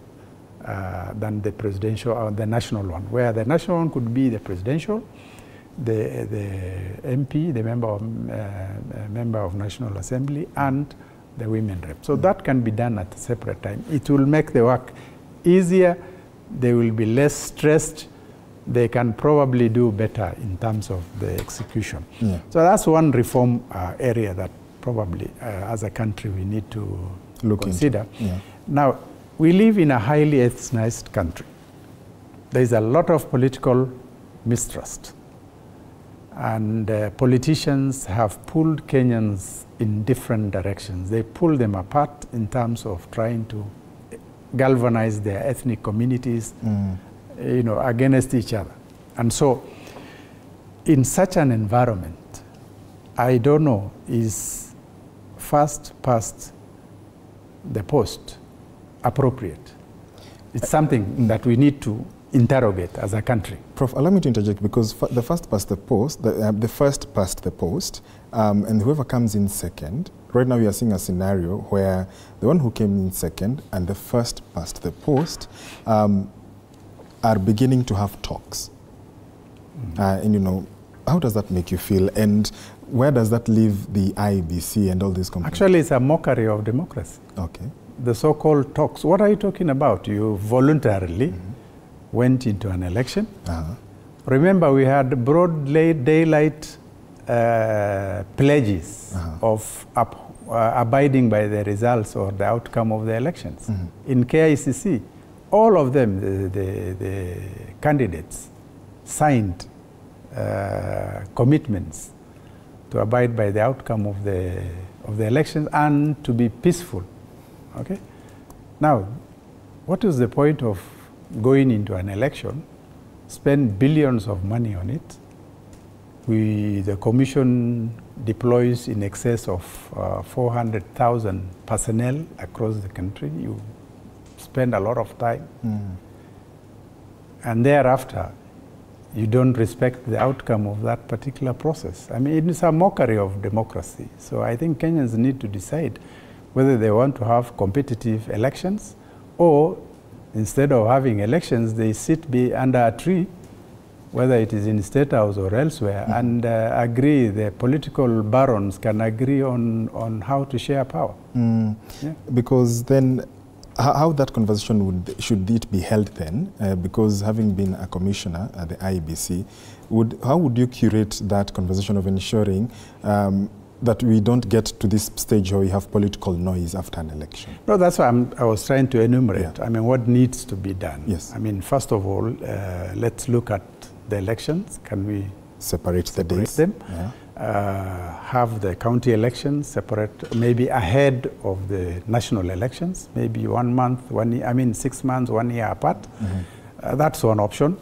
uh, than the presidential or the national one, where the national one could be the presidential, the, the MP, the member of, uh, uh, member of National Assembly, and the women rep. So that can be done at a separate time. It will make the work easier. They will be less stressed. They can probably do better in terms of the execution.
Yeah.
So that's one reform uh, area that probably, uh, as a country, we need to
Look
consider.
Yeah.
Now, we live in a highly ethnicized country. There is a lot of political mistrust. And uh, politicians have pulled Kenyans in different directions. They pull them apart in terms of trying to galvanize their ethnic communities,
Mm.
you know, against each other. And so, in such an environment, I don't know, is first past the post appropriate? It's something that we need to interrogate as a country.
Prof, allow me to interject because f- the first past the post, the, uh, the first past the post, um, and whoever comes in second. Right now, we are seeing a scenario where the one who came in second and the first past the post um, are beginning to have talks. Uh, and you know, how does that make you feel? And where does that leave the IEBC and all these companies?
Actually, it's a mockery of democracy.
okay.
The so-called talks. What are you talking about? You voluntarily went into an election.
Uh-huh.
Remember, we had broad daylight uh, pledges
Uh-huh.
of up, uh, abiding by the results or the outcome of the elections.
Mhm.
In KICC, all of them, the, the, the candidates, signed uh, commitments to abide by the outcome of the, of the elections and to be peaceful. Okay? Now, what is the point of going into an election, spend billions of money on it? We, the commission deploys in excess of uh, 400,000 personnel across the country. You spend a lot of time,
Mm.
and thereafter, you don't respect the outcome of that particular process. I mean, it's a mockery of democracy. So I think Kenyans need to decide whether they want to have competitive elections or instead of having elections, they sit be under a tree, whether it is in State House or elsewhere, and uh, agree, the political barons can agree on, on how to share power.
Mm.
Yeah.
Because then, how, that conversation would should it be held then? Uh, because having been a commissioner at the IEBC, would how would you curate that conversation of ensuring um, that we don't get to this stage where we have political noise after an election?
No, that's what I'm, I was trying to enumerate.
Yeah.
I mean, what needs to be done?
Yes.
I mean, first of all, uh, let's look at the elections. Can we
Separate the
separate
days.
them?
Yeah.
Uh, have the county elections separate, maybe ahead of the national elections, maybe one month, one year, I mean, six months, one year apart.
Mhm.
Uh, that's one option.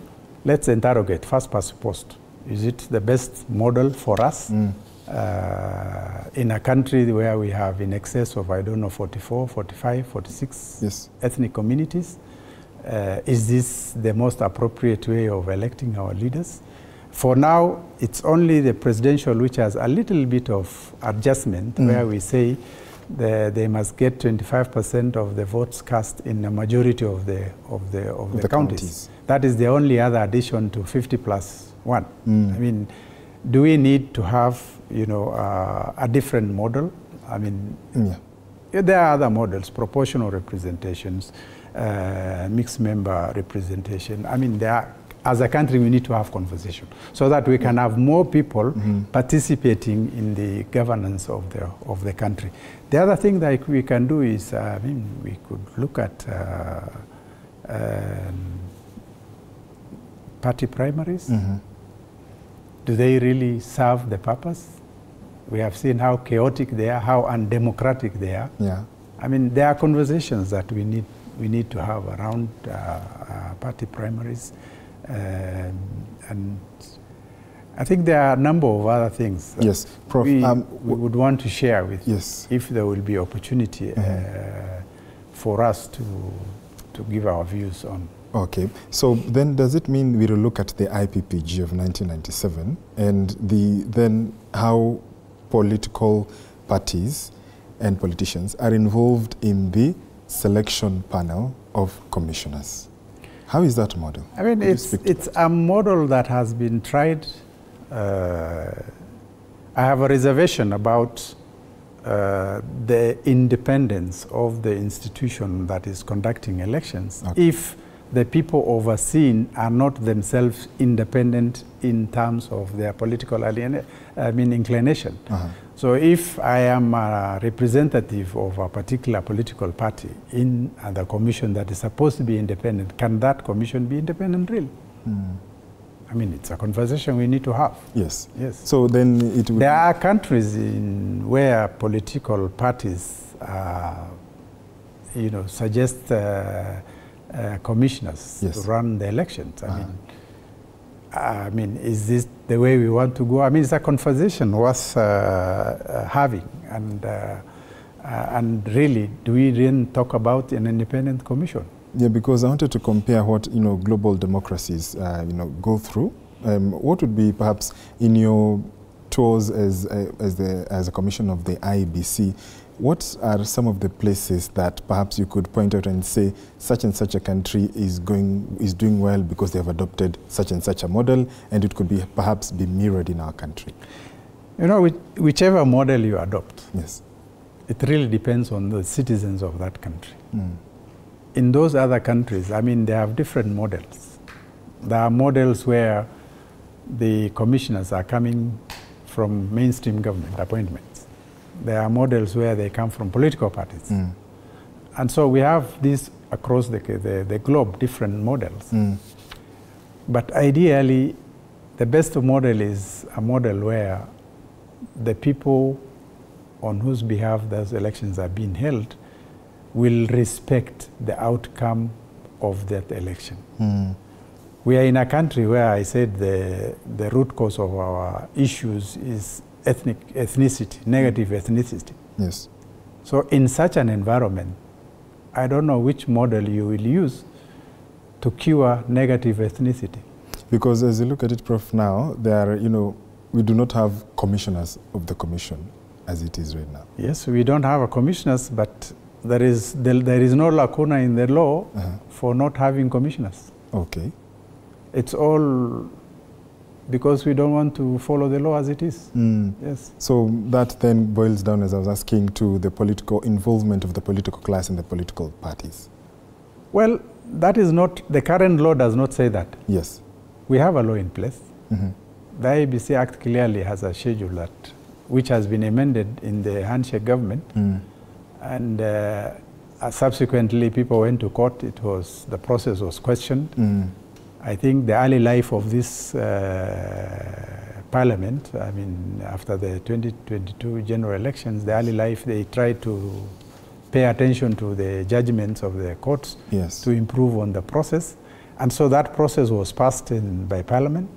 Let's interrogate first past post. Is it the best model for us?
Mm.
Uh, in a country where we have in excess of, I don't know, 44, 45, 46
Yes.
ethnic communities. Uh, is this the most appropriate way of electing our leaders? For now, it's only the presidential which has a little bit of adjustment
Mm.
where we say the, they must get 25% of the votes cast in the majority of the, of the, of the,
the
counties.
counties.
That is the only other addition to 50 plus one.
Mm.
I mean, do we need to have, you know, uh, a different model? I mean,
Yeah.
There are other models, proportional representations, uh, mixed member representation. I mean, there are, as a country, we need to have conversation so that we can have more people
Mhm.
participating in the governance of the, of the country. The other thing that we can do is, uh, I mean, we could look at uh, um, party primaries.
Mhm.
Do they really serve the purpose? We have seen how chaotic they are, how undemocratic they are.
Yeah.
I mean, there are conversations that we need we need to have around uh, uh, party primaries, um, and I think there are a number of other things. that
Yes. Prof.
we,
um,
we would want to share with you
yes.
if there will be opportunity uh,
Mhm.
for us to to give our views on.
Okay, so then does it mean we will look at the IPPG of 1997 and the then how political parties and politicians are involved in the selection panel of commissioners? How is that model?
I mean,
Could
it's, it's a model that has been tried. Uh, I have a reservation about uh, the independence of the institution that is conducting elections
Okay.
if the people overseen are not themselves independent in terms of their political aliena- I mean, inclination.
Uh-huh.
So if I am a representative of a particular political party in uh, the commission that is supposed to be independent, can that commission be independent really?
Mm.
I mean, it's a conversation we need to have.
Yes.
Yes.
So then it would
There are countries in where political parties, uh, you know, suggest uh, uh, commissioners
Yes.
to run the elections. I
Uh-huh.
mean, I mean, is this the way we want to go? I mean, it's a conversation worth uh, uh, having, and uh, uh, and really, do we then talk about an independent commission?
Yeah, because I wanted to compare what you know global democracies uh, you know go through. Um, what would be perhaps in your tours as as the as a commission of the IEBC, what are some of the places that perhaps you could point out and say such and such a country is going is doing well because they have adopted such and such a model, and it could be perhaps be mirrored in our country?
You know, which, whichever model you adopt,
Yes.
it really depends on the citizens of that country.
Mm.
In those other countries, I mean, they have different models. There are models where the commissioners are coming from mainstream government appointments. There are models where they come from political parties.
Mm.
And so we have these across the, the, the globe, different models.
Mm.
But ideally, the best model is a model where the people on whose behalf those elections are being held will respect the outcome of that election.
Mm.
We are in a country where I said the, the root cause of our issues is ethnic ethnicity, negative ethnicity.
Yes.
So in such an environment, I don't know which model you will use to cure negative ethnicity.
Because as you look at it, Prof, now, there are, you know, we do not have commissioners of the commission as it is right now.
Yes, we don't have a commissioners, but there is, there, there is no lacuna in the law
Uh-huh.
for not having commissioners.
Okay.
It's all because we don't want to follow the law as it is.
Mm.
Yes.
So that then boils down, as I was asking, to the political involvement of the political class and the political parties.
Well, that is not, the current law does not say that.
Yes.
We have a law in place.
Mhm.
The IEBC Act clearly has a schedule that, which has been amended in the handshake government.
Mm.
And uh, uh, subsequently, people went to court. It was, the process was questioned. I think the early life of this uh, parliament, I mean, after the 2022 general elections, the early life, they tried to pay attention to the judgments of the courts
Yes.
to improve on the process. And so that process was passed in by parliament.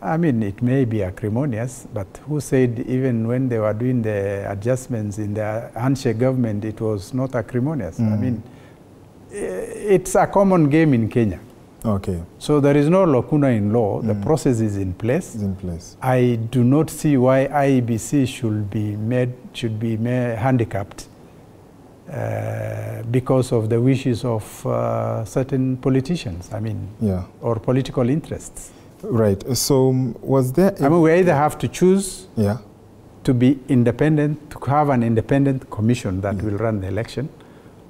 I mean, it may be acrimonious, but who said even when they were doing the adjustments in the handshake government, it was not acrimonious? I
Mm.
mean, it's a common game in Kenya.
Okay.
So there is no lacuna in law. The
Mm.
process is in place.
It's in place.
I do not see why IEBC should be made should be ma- handicapped uh, because of the wishes of uh, certain politicians. I mean,
Yeah.
or political interests.
Right. So um, was there?
I mean, we either have to choose
yeah.
to be independent, to have an independent commission that
Mm.
will run the election,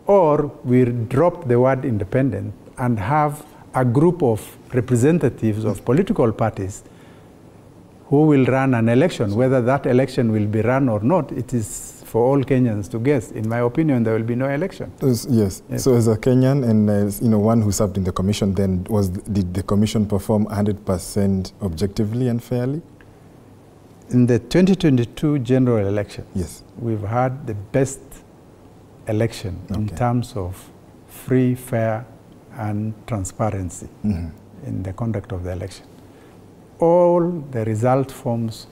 or we drop the word independent and have a group of representatives of political parties who will run an election. Whether that election will be run or not, it is for all Kenyans to guess. In my opinion, there will be no election.
Yes. yes.
Yes.
So as a Kenyan and as, you know one who served in the commission, then was did the commission perform 100% objectively and fairly?
In the 2022 general election,
Yes.
we've had the best election in terms of free, fair, and transparency.
Mhm.
in the conduct of the election. All the result forms,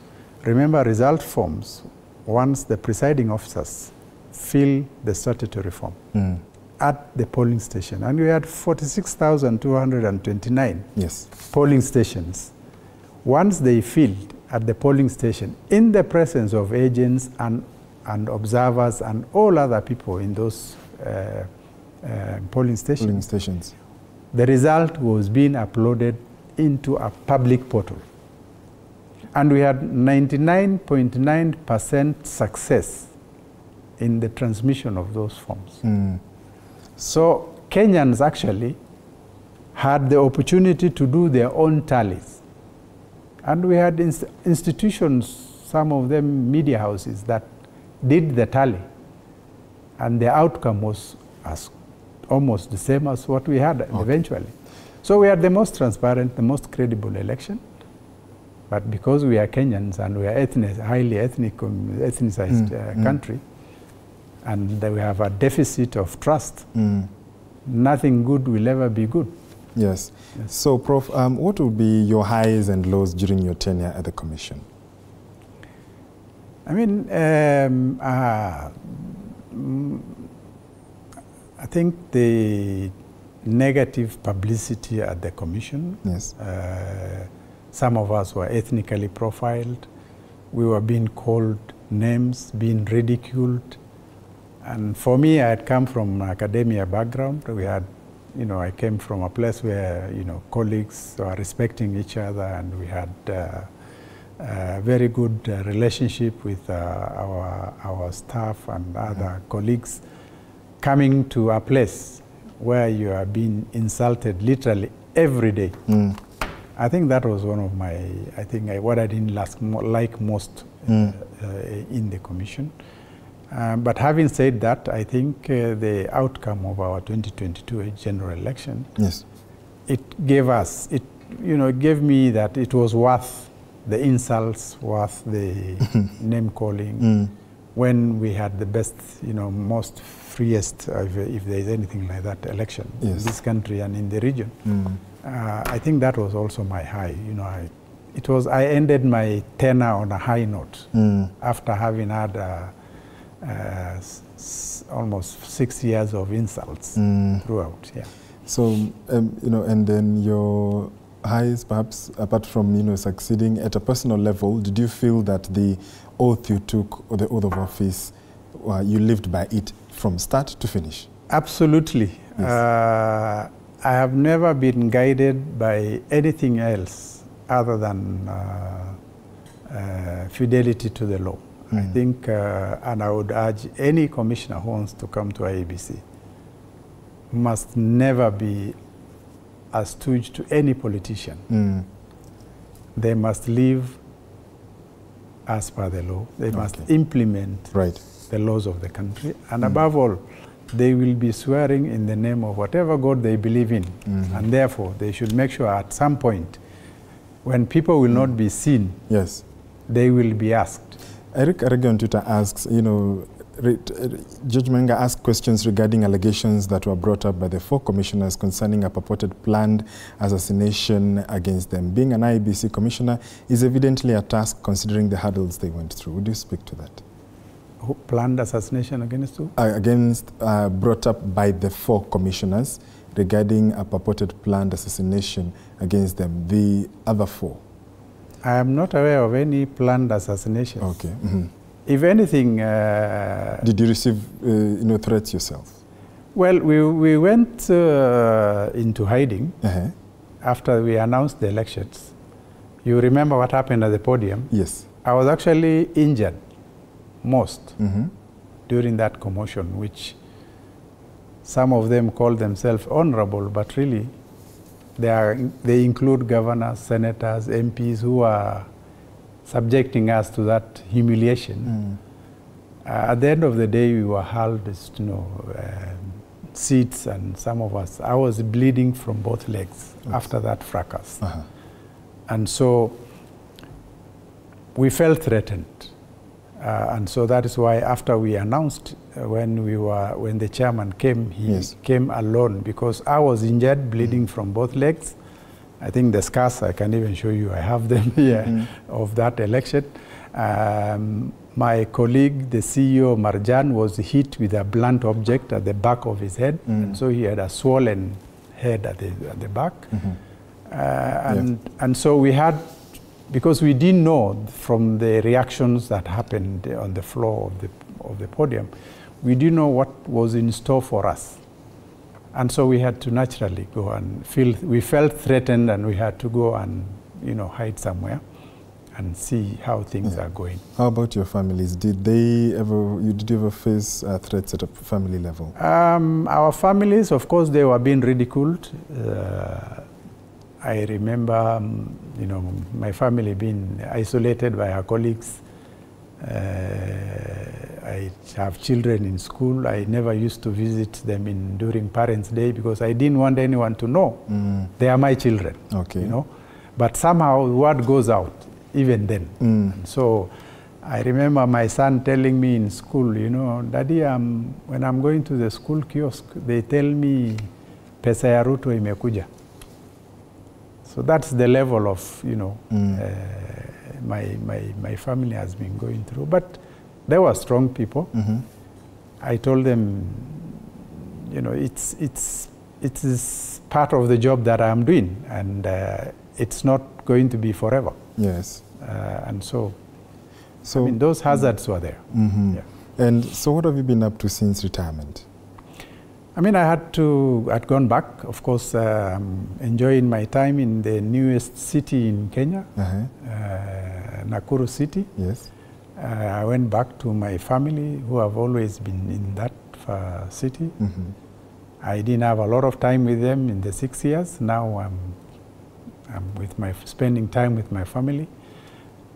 remember result forms, once the presiding officers fill the statutory form
Mm.
at the polling station, and we had 46,229
Yes.
polling stations. Once they filled at the polling station, in the presence of agents and, and observers and all other people in those uh, uh, polling stations,
Polling stations.
the result was being uploaded into a public portal. And we had 99.9% success in the transmission of those forms.
Mm.
So Kenyans actually had the opportunity to do their own tallies. And we had inst- institutions, some of them media houses, that did the tally. And the outcome was as almost the same as what we had eventually. So we had the most transparent, the most credible election. But because we are Kenyans and we are ethnic, highly ethnic, ethnicized
Mm,
uh,
mm.
country, and that we have a deficit of trust,
Mm.
nothing good will ever be good.
Yes.
Yes.
So, Prof, um, what would be your highs and lows during your tenure at the commission?
I mean, um, uh, I think the negative publicity at the commission,
Yes.
uh, some of us were ethnically profiled, we were being called names, being ridiculed. And for me, I had come from academia background. We had, you know, I came from a place where, you know, colleagues were respecting each other and we had uh, a very good uh, relationship with uh, our, our staff and other colleagues coming to a place where you are being insulted literally every day.
Mm.
I think that was one of my, I think I, what I didn't last, like most
Mm.
uh, in the commission. Um, but having said that, I think uh, the outcome of our 2022 general election,
Yes.
it gave us, it, you know, gave me that it was worth the insults, worth the name calling,
Mm.
When we had the best, you know, most freest, if, if there is anything like that, election in this country and in the region.
Mm.
Uh, I think that was also my high. You know, I, it was I ended my tenure on a high note
Mm.
after having had uh, uh, almost six years of insults
Mm.
throughout. Yeah.
So, um, you know, and then your highs, perhaps apart from, you know, succeeding at a personal level, did you feel that the oath you took, or the oath of office, uh, you lived by it from start to finish?
Absolutely.
Yes.
Uh, I have never been guided by anything else other than uh, uh, fidelity to the law. I
Mm.
think, uh, and I would urge any commissioner who wants to come to IEBC must never be a stooge to any politician.
Mm.
They must live as per the law. They must
Okay.
implement
Right.
the laws of the country. And above all, they will be swearing in the name of whatever God they believe in.
Mhm.
And therefore, they should make sure at some point, when people will not be seen,
Yes.
they will be asked.
Eric on Twitter asks, you know, Judge Menga asked questions regarding allegations that were brought up by the four commissioners concerning a purported planned assassination against them. Being an IEBC commissioner is evidently a task considering the hurdles they went through. Would you speak to that?
Who planned assassination against who?
Uh, against, uh, brought up by the four commissioners regarding a purported planned assassination against them, the other four.
I am not aware of any planned assassination.
Okay. mhm.
If anything, uh,
Did you receive, uh, you know, threats yourself?
well, we, we went uh, into hiding
Uh-huh.
after we announced the elections. You remember what happened at the podium?
Yes.
I was actually injured most
hmm
during that commotion, which some of them call themselves honorable, but really they, are, they include governors, senators, MPs who are subjecting us to that humiliation.
Mm.
Uh, at the end of the day, we were held, you know, um, seats, and some of us, I was bleeding from both legs
Yes.
after that fracas.
Uh-huh.
And so we felt threatened. Uh, and so that is why after we announced uh, when we were when the chairman came he
Yes.
came alone because I was injured bleeding from both legs I think the scars I can even show you I have them here
Mm.
of that election um, my colleague the CEO Marjan was hit with a blunt object at the back of his head
Mm.
and so he had a swollen head at the, at the back
Mhm.
uh, and, and so we had, because we didn't know from the reactions that happened on the floor of the, of the podium, we didn't know what was in store for us. And so we had to naturally go and feel, we felt threatened and we had to go and, you know, hide somewhere and see how things
Yeah.
are going.
How about your families? Did they ever, you did you ever face uh, threats at a family level?
Um, our families, of course, they were being ridiculed. Uh, I remember, um, you know, my family being isolated by our colleagues. Uh, I have children in school. I never used to visit them in during Parents' Day because I didn't want anyone to know
Mm.
they are my children.
Okay.
You know, but somehow word goes out even then.
Mm.
So I remember my son telling me in school, you know, Daddy, I'm, when I'm going to the school kiosk, they tell me pesa ya Ruto imekuja. So that's the level of, you know,
Mm.
uh, my, my, my family has been going through. But they were strong people.
Mhm.
I told them, you know, it's, it's, it is part of the job that I'm doing, and uh, it's not going to be forever.
Yes.
Uh, and so
So,
I mean, those hazards were there.
Mhm.
Yeah.
And so, what have you been up to since retirement?
I mean, I had to, I'd gone back, of course, um, enjoying my time in the newest city in Kenya,
Uh-huh.
uh, Nakuru City.
Yes.
Uh, I went back to my family who have always been in that uh, city.
Mhm.
I didn't have a lot of time with them in the six years. Now I'm, I'm with my spending time with my family.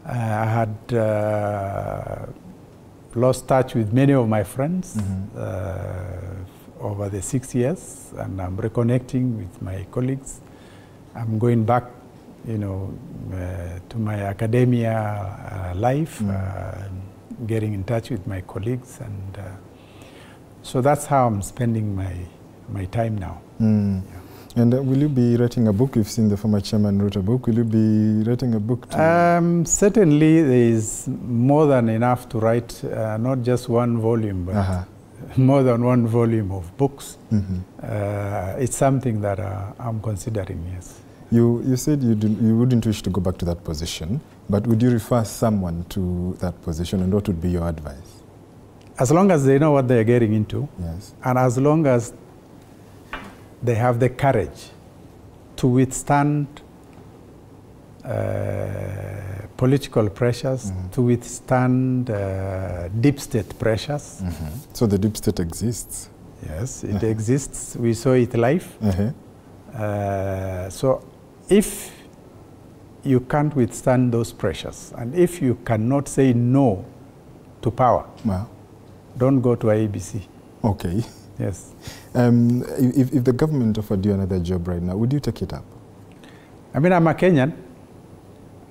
Uh, I had uh, lost touch with many of my friends
Mhm.
uh, over the six years, and I'm reconnecting with my colleagues. I'm going back, you know, uh, to my academia uh, life,
Mm.
uh, getting in touch with my colleagues, and uh, so that's how I'm spending my my time now.
Mm. And uh, will you be writing a book? You've seen the former chairman wrote a book. Will you be writing a book?
Um, certainly, there is more than enough to write, uh, not just one volume, but
Uh-huh.
More than one volume of books.
Mhm.
Uh, it's something that uh, I'm considering, yes.
You, you said you, do, you wouldn't wish to go back to that position, but would you refer someone to that position, and what would be your advice?
As long as they know what they're getting into,
Yes.
and as long as they have the courage to withstand uh, political pressures,
Mhm.
to withstand uh, deep state pressures.
Mhm. So the deep state exists.
Yes, it exists. We saw it live.
Uh-huh.
Uh, so if you can't withstand those pressures, and if you cannot say no to power,
Well,
don't go to IEBC.
okay.
Yes.
Um, if, if the government offered you another job right now, would you take it up?
I mean, I'm a Kenyan.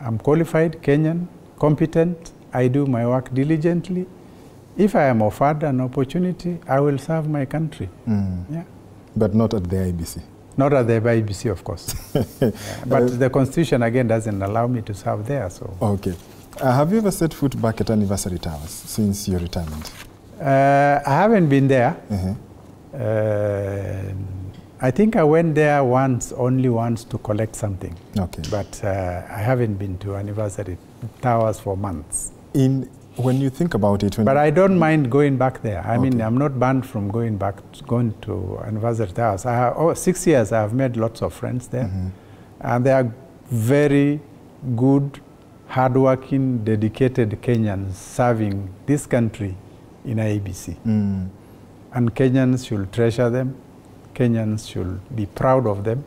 I'm qualified, Kenyan, competent. I do my work diligently. If I am offered an opportunity, I will serve my country.
Mm.
Yeah.
But not at the IBC.
Not at the IBC, of course. Yeah. But uh, the constitution, again, doesn't allow me to serve there. So
Okay. Uh, have you ever set foot back at Anniversary Towers since your retirement?
uh, I haven't been there.
Uh-huh.
Uh, I think I went there once, only once, to collect something.
Okay.
But uh, I haven't been to anniversary towers for months.
In when you think about it, when
But I don't mind going back there. I mean, I'm not banned from going back, to going to anniversary towers. I have, oh, six years, I have made lots of friends there,
Mhm.
and they are very good, hardworking, dedicated Kenyans serving this country in IEBC.
Mm.
And Kenyans should treasure them, Kenyans should be proud of them,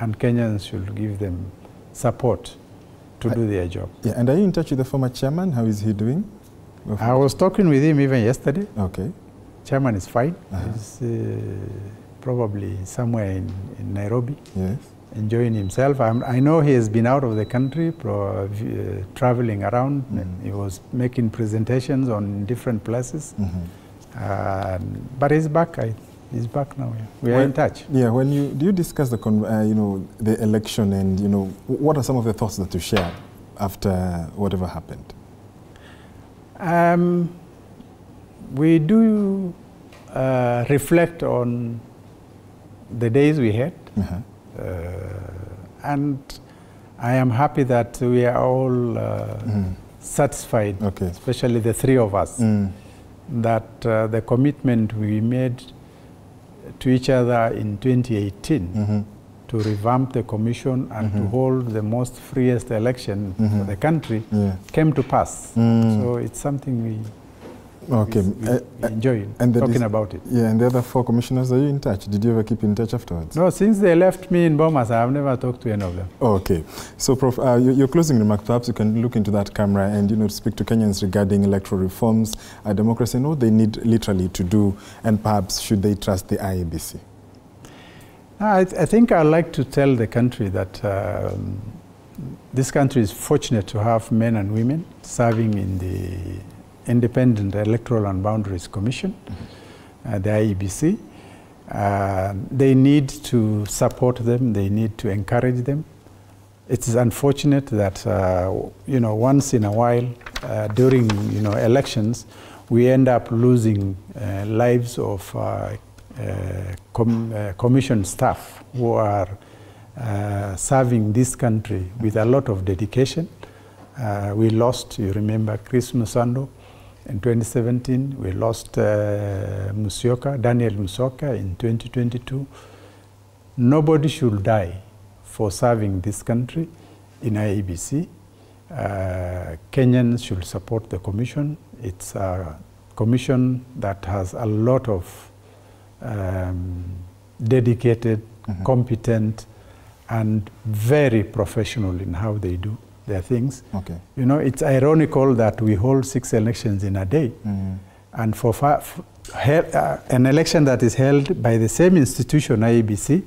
and Kenyans should give them support to
I-
do their job.
Yeah, and are you in touch with the former chairman? How is he doing?
I was talking with him even yesterday.
Okay.
Chairman is fine.
Uh-huh.
He's uh, probably somewhere in, in Nairobi
Yes.
enjoying himself. I'm, I know he has been out of the country, pro, uh, traveling around.
Mm.
He was making presentations on different places.
Mhm.
Uh, but he's back. I, he's back now. Yeah. We are
Well-
in touch.
Yeah. When you do you discuss the con- uh, you know the election and you know what are some of the thoughts that you share after whatever happened?
Um, we do uh, reflect on the days we had.
Uh-huh.
Uh, and I am happy that we are all uh,
Mm.
satisfied,
Okay.
especially the three of us,
Mm.
that uh, the commitment we made to each other in 2018
mm -hmm.
to revamp the commission and mm -hmm. to
Mhm.
hold the most freest election
mm -hmm.
for the country
Yeah.
came to pass.
Mm.
So it's something we,
Okay.
we,
Uh,
enjoy
and
talking about it.
yeah, and the other four commissioners, are you in touch? Did you ever keep in touch afterwards?
No, since they left me in Bomas, I have never talked to any of them.
Okay. So, Prof, uh, your, your closing remark, perhaps you can look into that camera and, you know, speak to Kenyans regarding electoral reforms, uh, democracy, and what they need literally to do, and perhaps should they trust the IEBC?
I, I think I'd like to tell the country that um, this country is fortunate to have men and women serving in the Independent Electoral and Boundaries Commission, uh, the IEBC. Uh, they need to support them, they need to encourage them. It is unfortunate that, uh, you know, once in a while uh, during, you know, elections, we end up losing uh, lives of com- commission staff who are serving this country with a lot of dedication Uh, we lost, you remember, Chris Msando in 2017. We lost uh, Musyoka, Daniel Musyoka in 2022. Nobody should die for serving this country in IEBC. Uh, Kenyans should support the commission. It's a commission that has a lot of um, dedicated,
Mhm.
competent, and very professional in how they do their things.
Okay.
You know, it's ironical that we hold six elections in a day,
Mm.
and for fa- f- he- uh, an election that is held by the same institution, IEBC,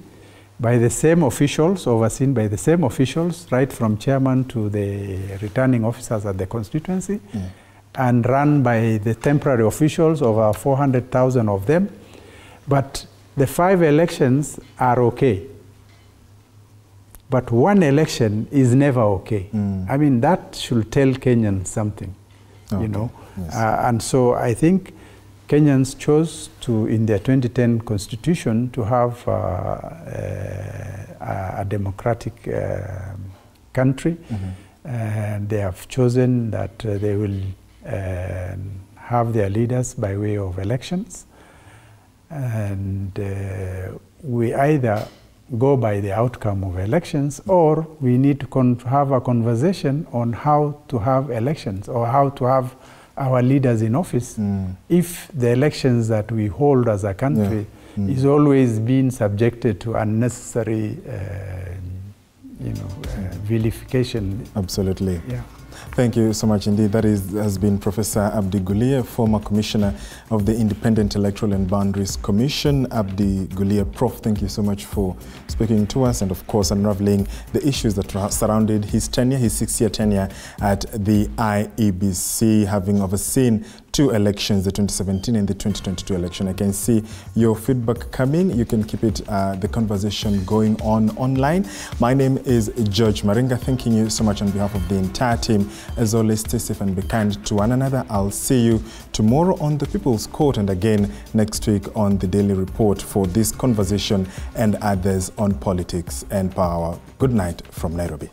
by the same officials, overseen by the same officials, right from chairman to the returning officers at the constituency,
Yeah.
and run by the temporary officials, over 400,000 of them. But the five elections are okay. But one election is never okay.
Mm.
I mean, that should tell Kenyans something,
Okay,
you know.
yes.
Uh, and so I think Kenyans chose to, in their 2010 constitution, to have uh, uh, a democratic um country.
Mhm.
And they have chosen that uh, they will um, have their leaders by way of elections. And uh, we either go by the outcome of elections or we need to have a conversation on how to have elections or how to have our leaders in office
Mm.
if the elections that we hold as a country
Mm.
is always being subjected to unnecessary uh, you know uh, vilification
Absolutely.
yeah
Thank you so much indeed. That is, has been Professor Abdi Guliye, former commissioner of the Independent Electoral and Boundaries Commission. Abdi Guliye, Prof, thank you so much for speaking to us and, of course, unraveling the issues that surrounded his tenure, his six year tenure at the IEBC, having overseen two elections, the 2017 and the 2022 election. I can see your feedback coming. You can keep it, uh, the conversation going on online. My name is George Maringa. Thanking you so much on behalf of the entire team. As always, stay safe and be kind to one another. I'll see you tomorrow on the People's Court and again next week on the Daily Report for this conversation and others on politics and power. Good night from Nairobi.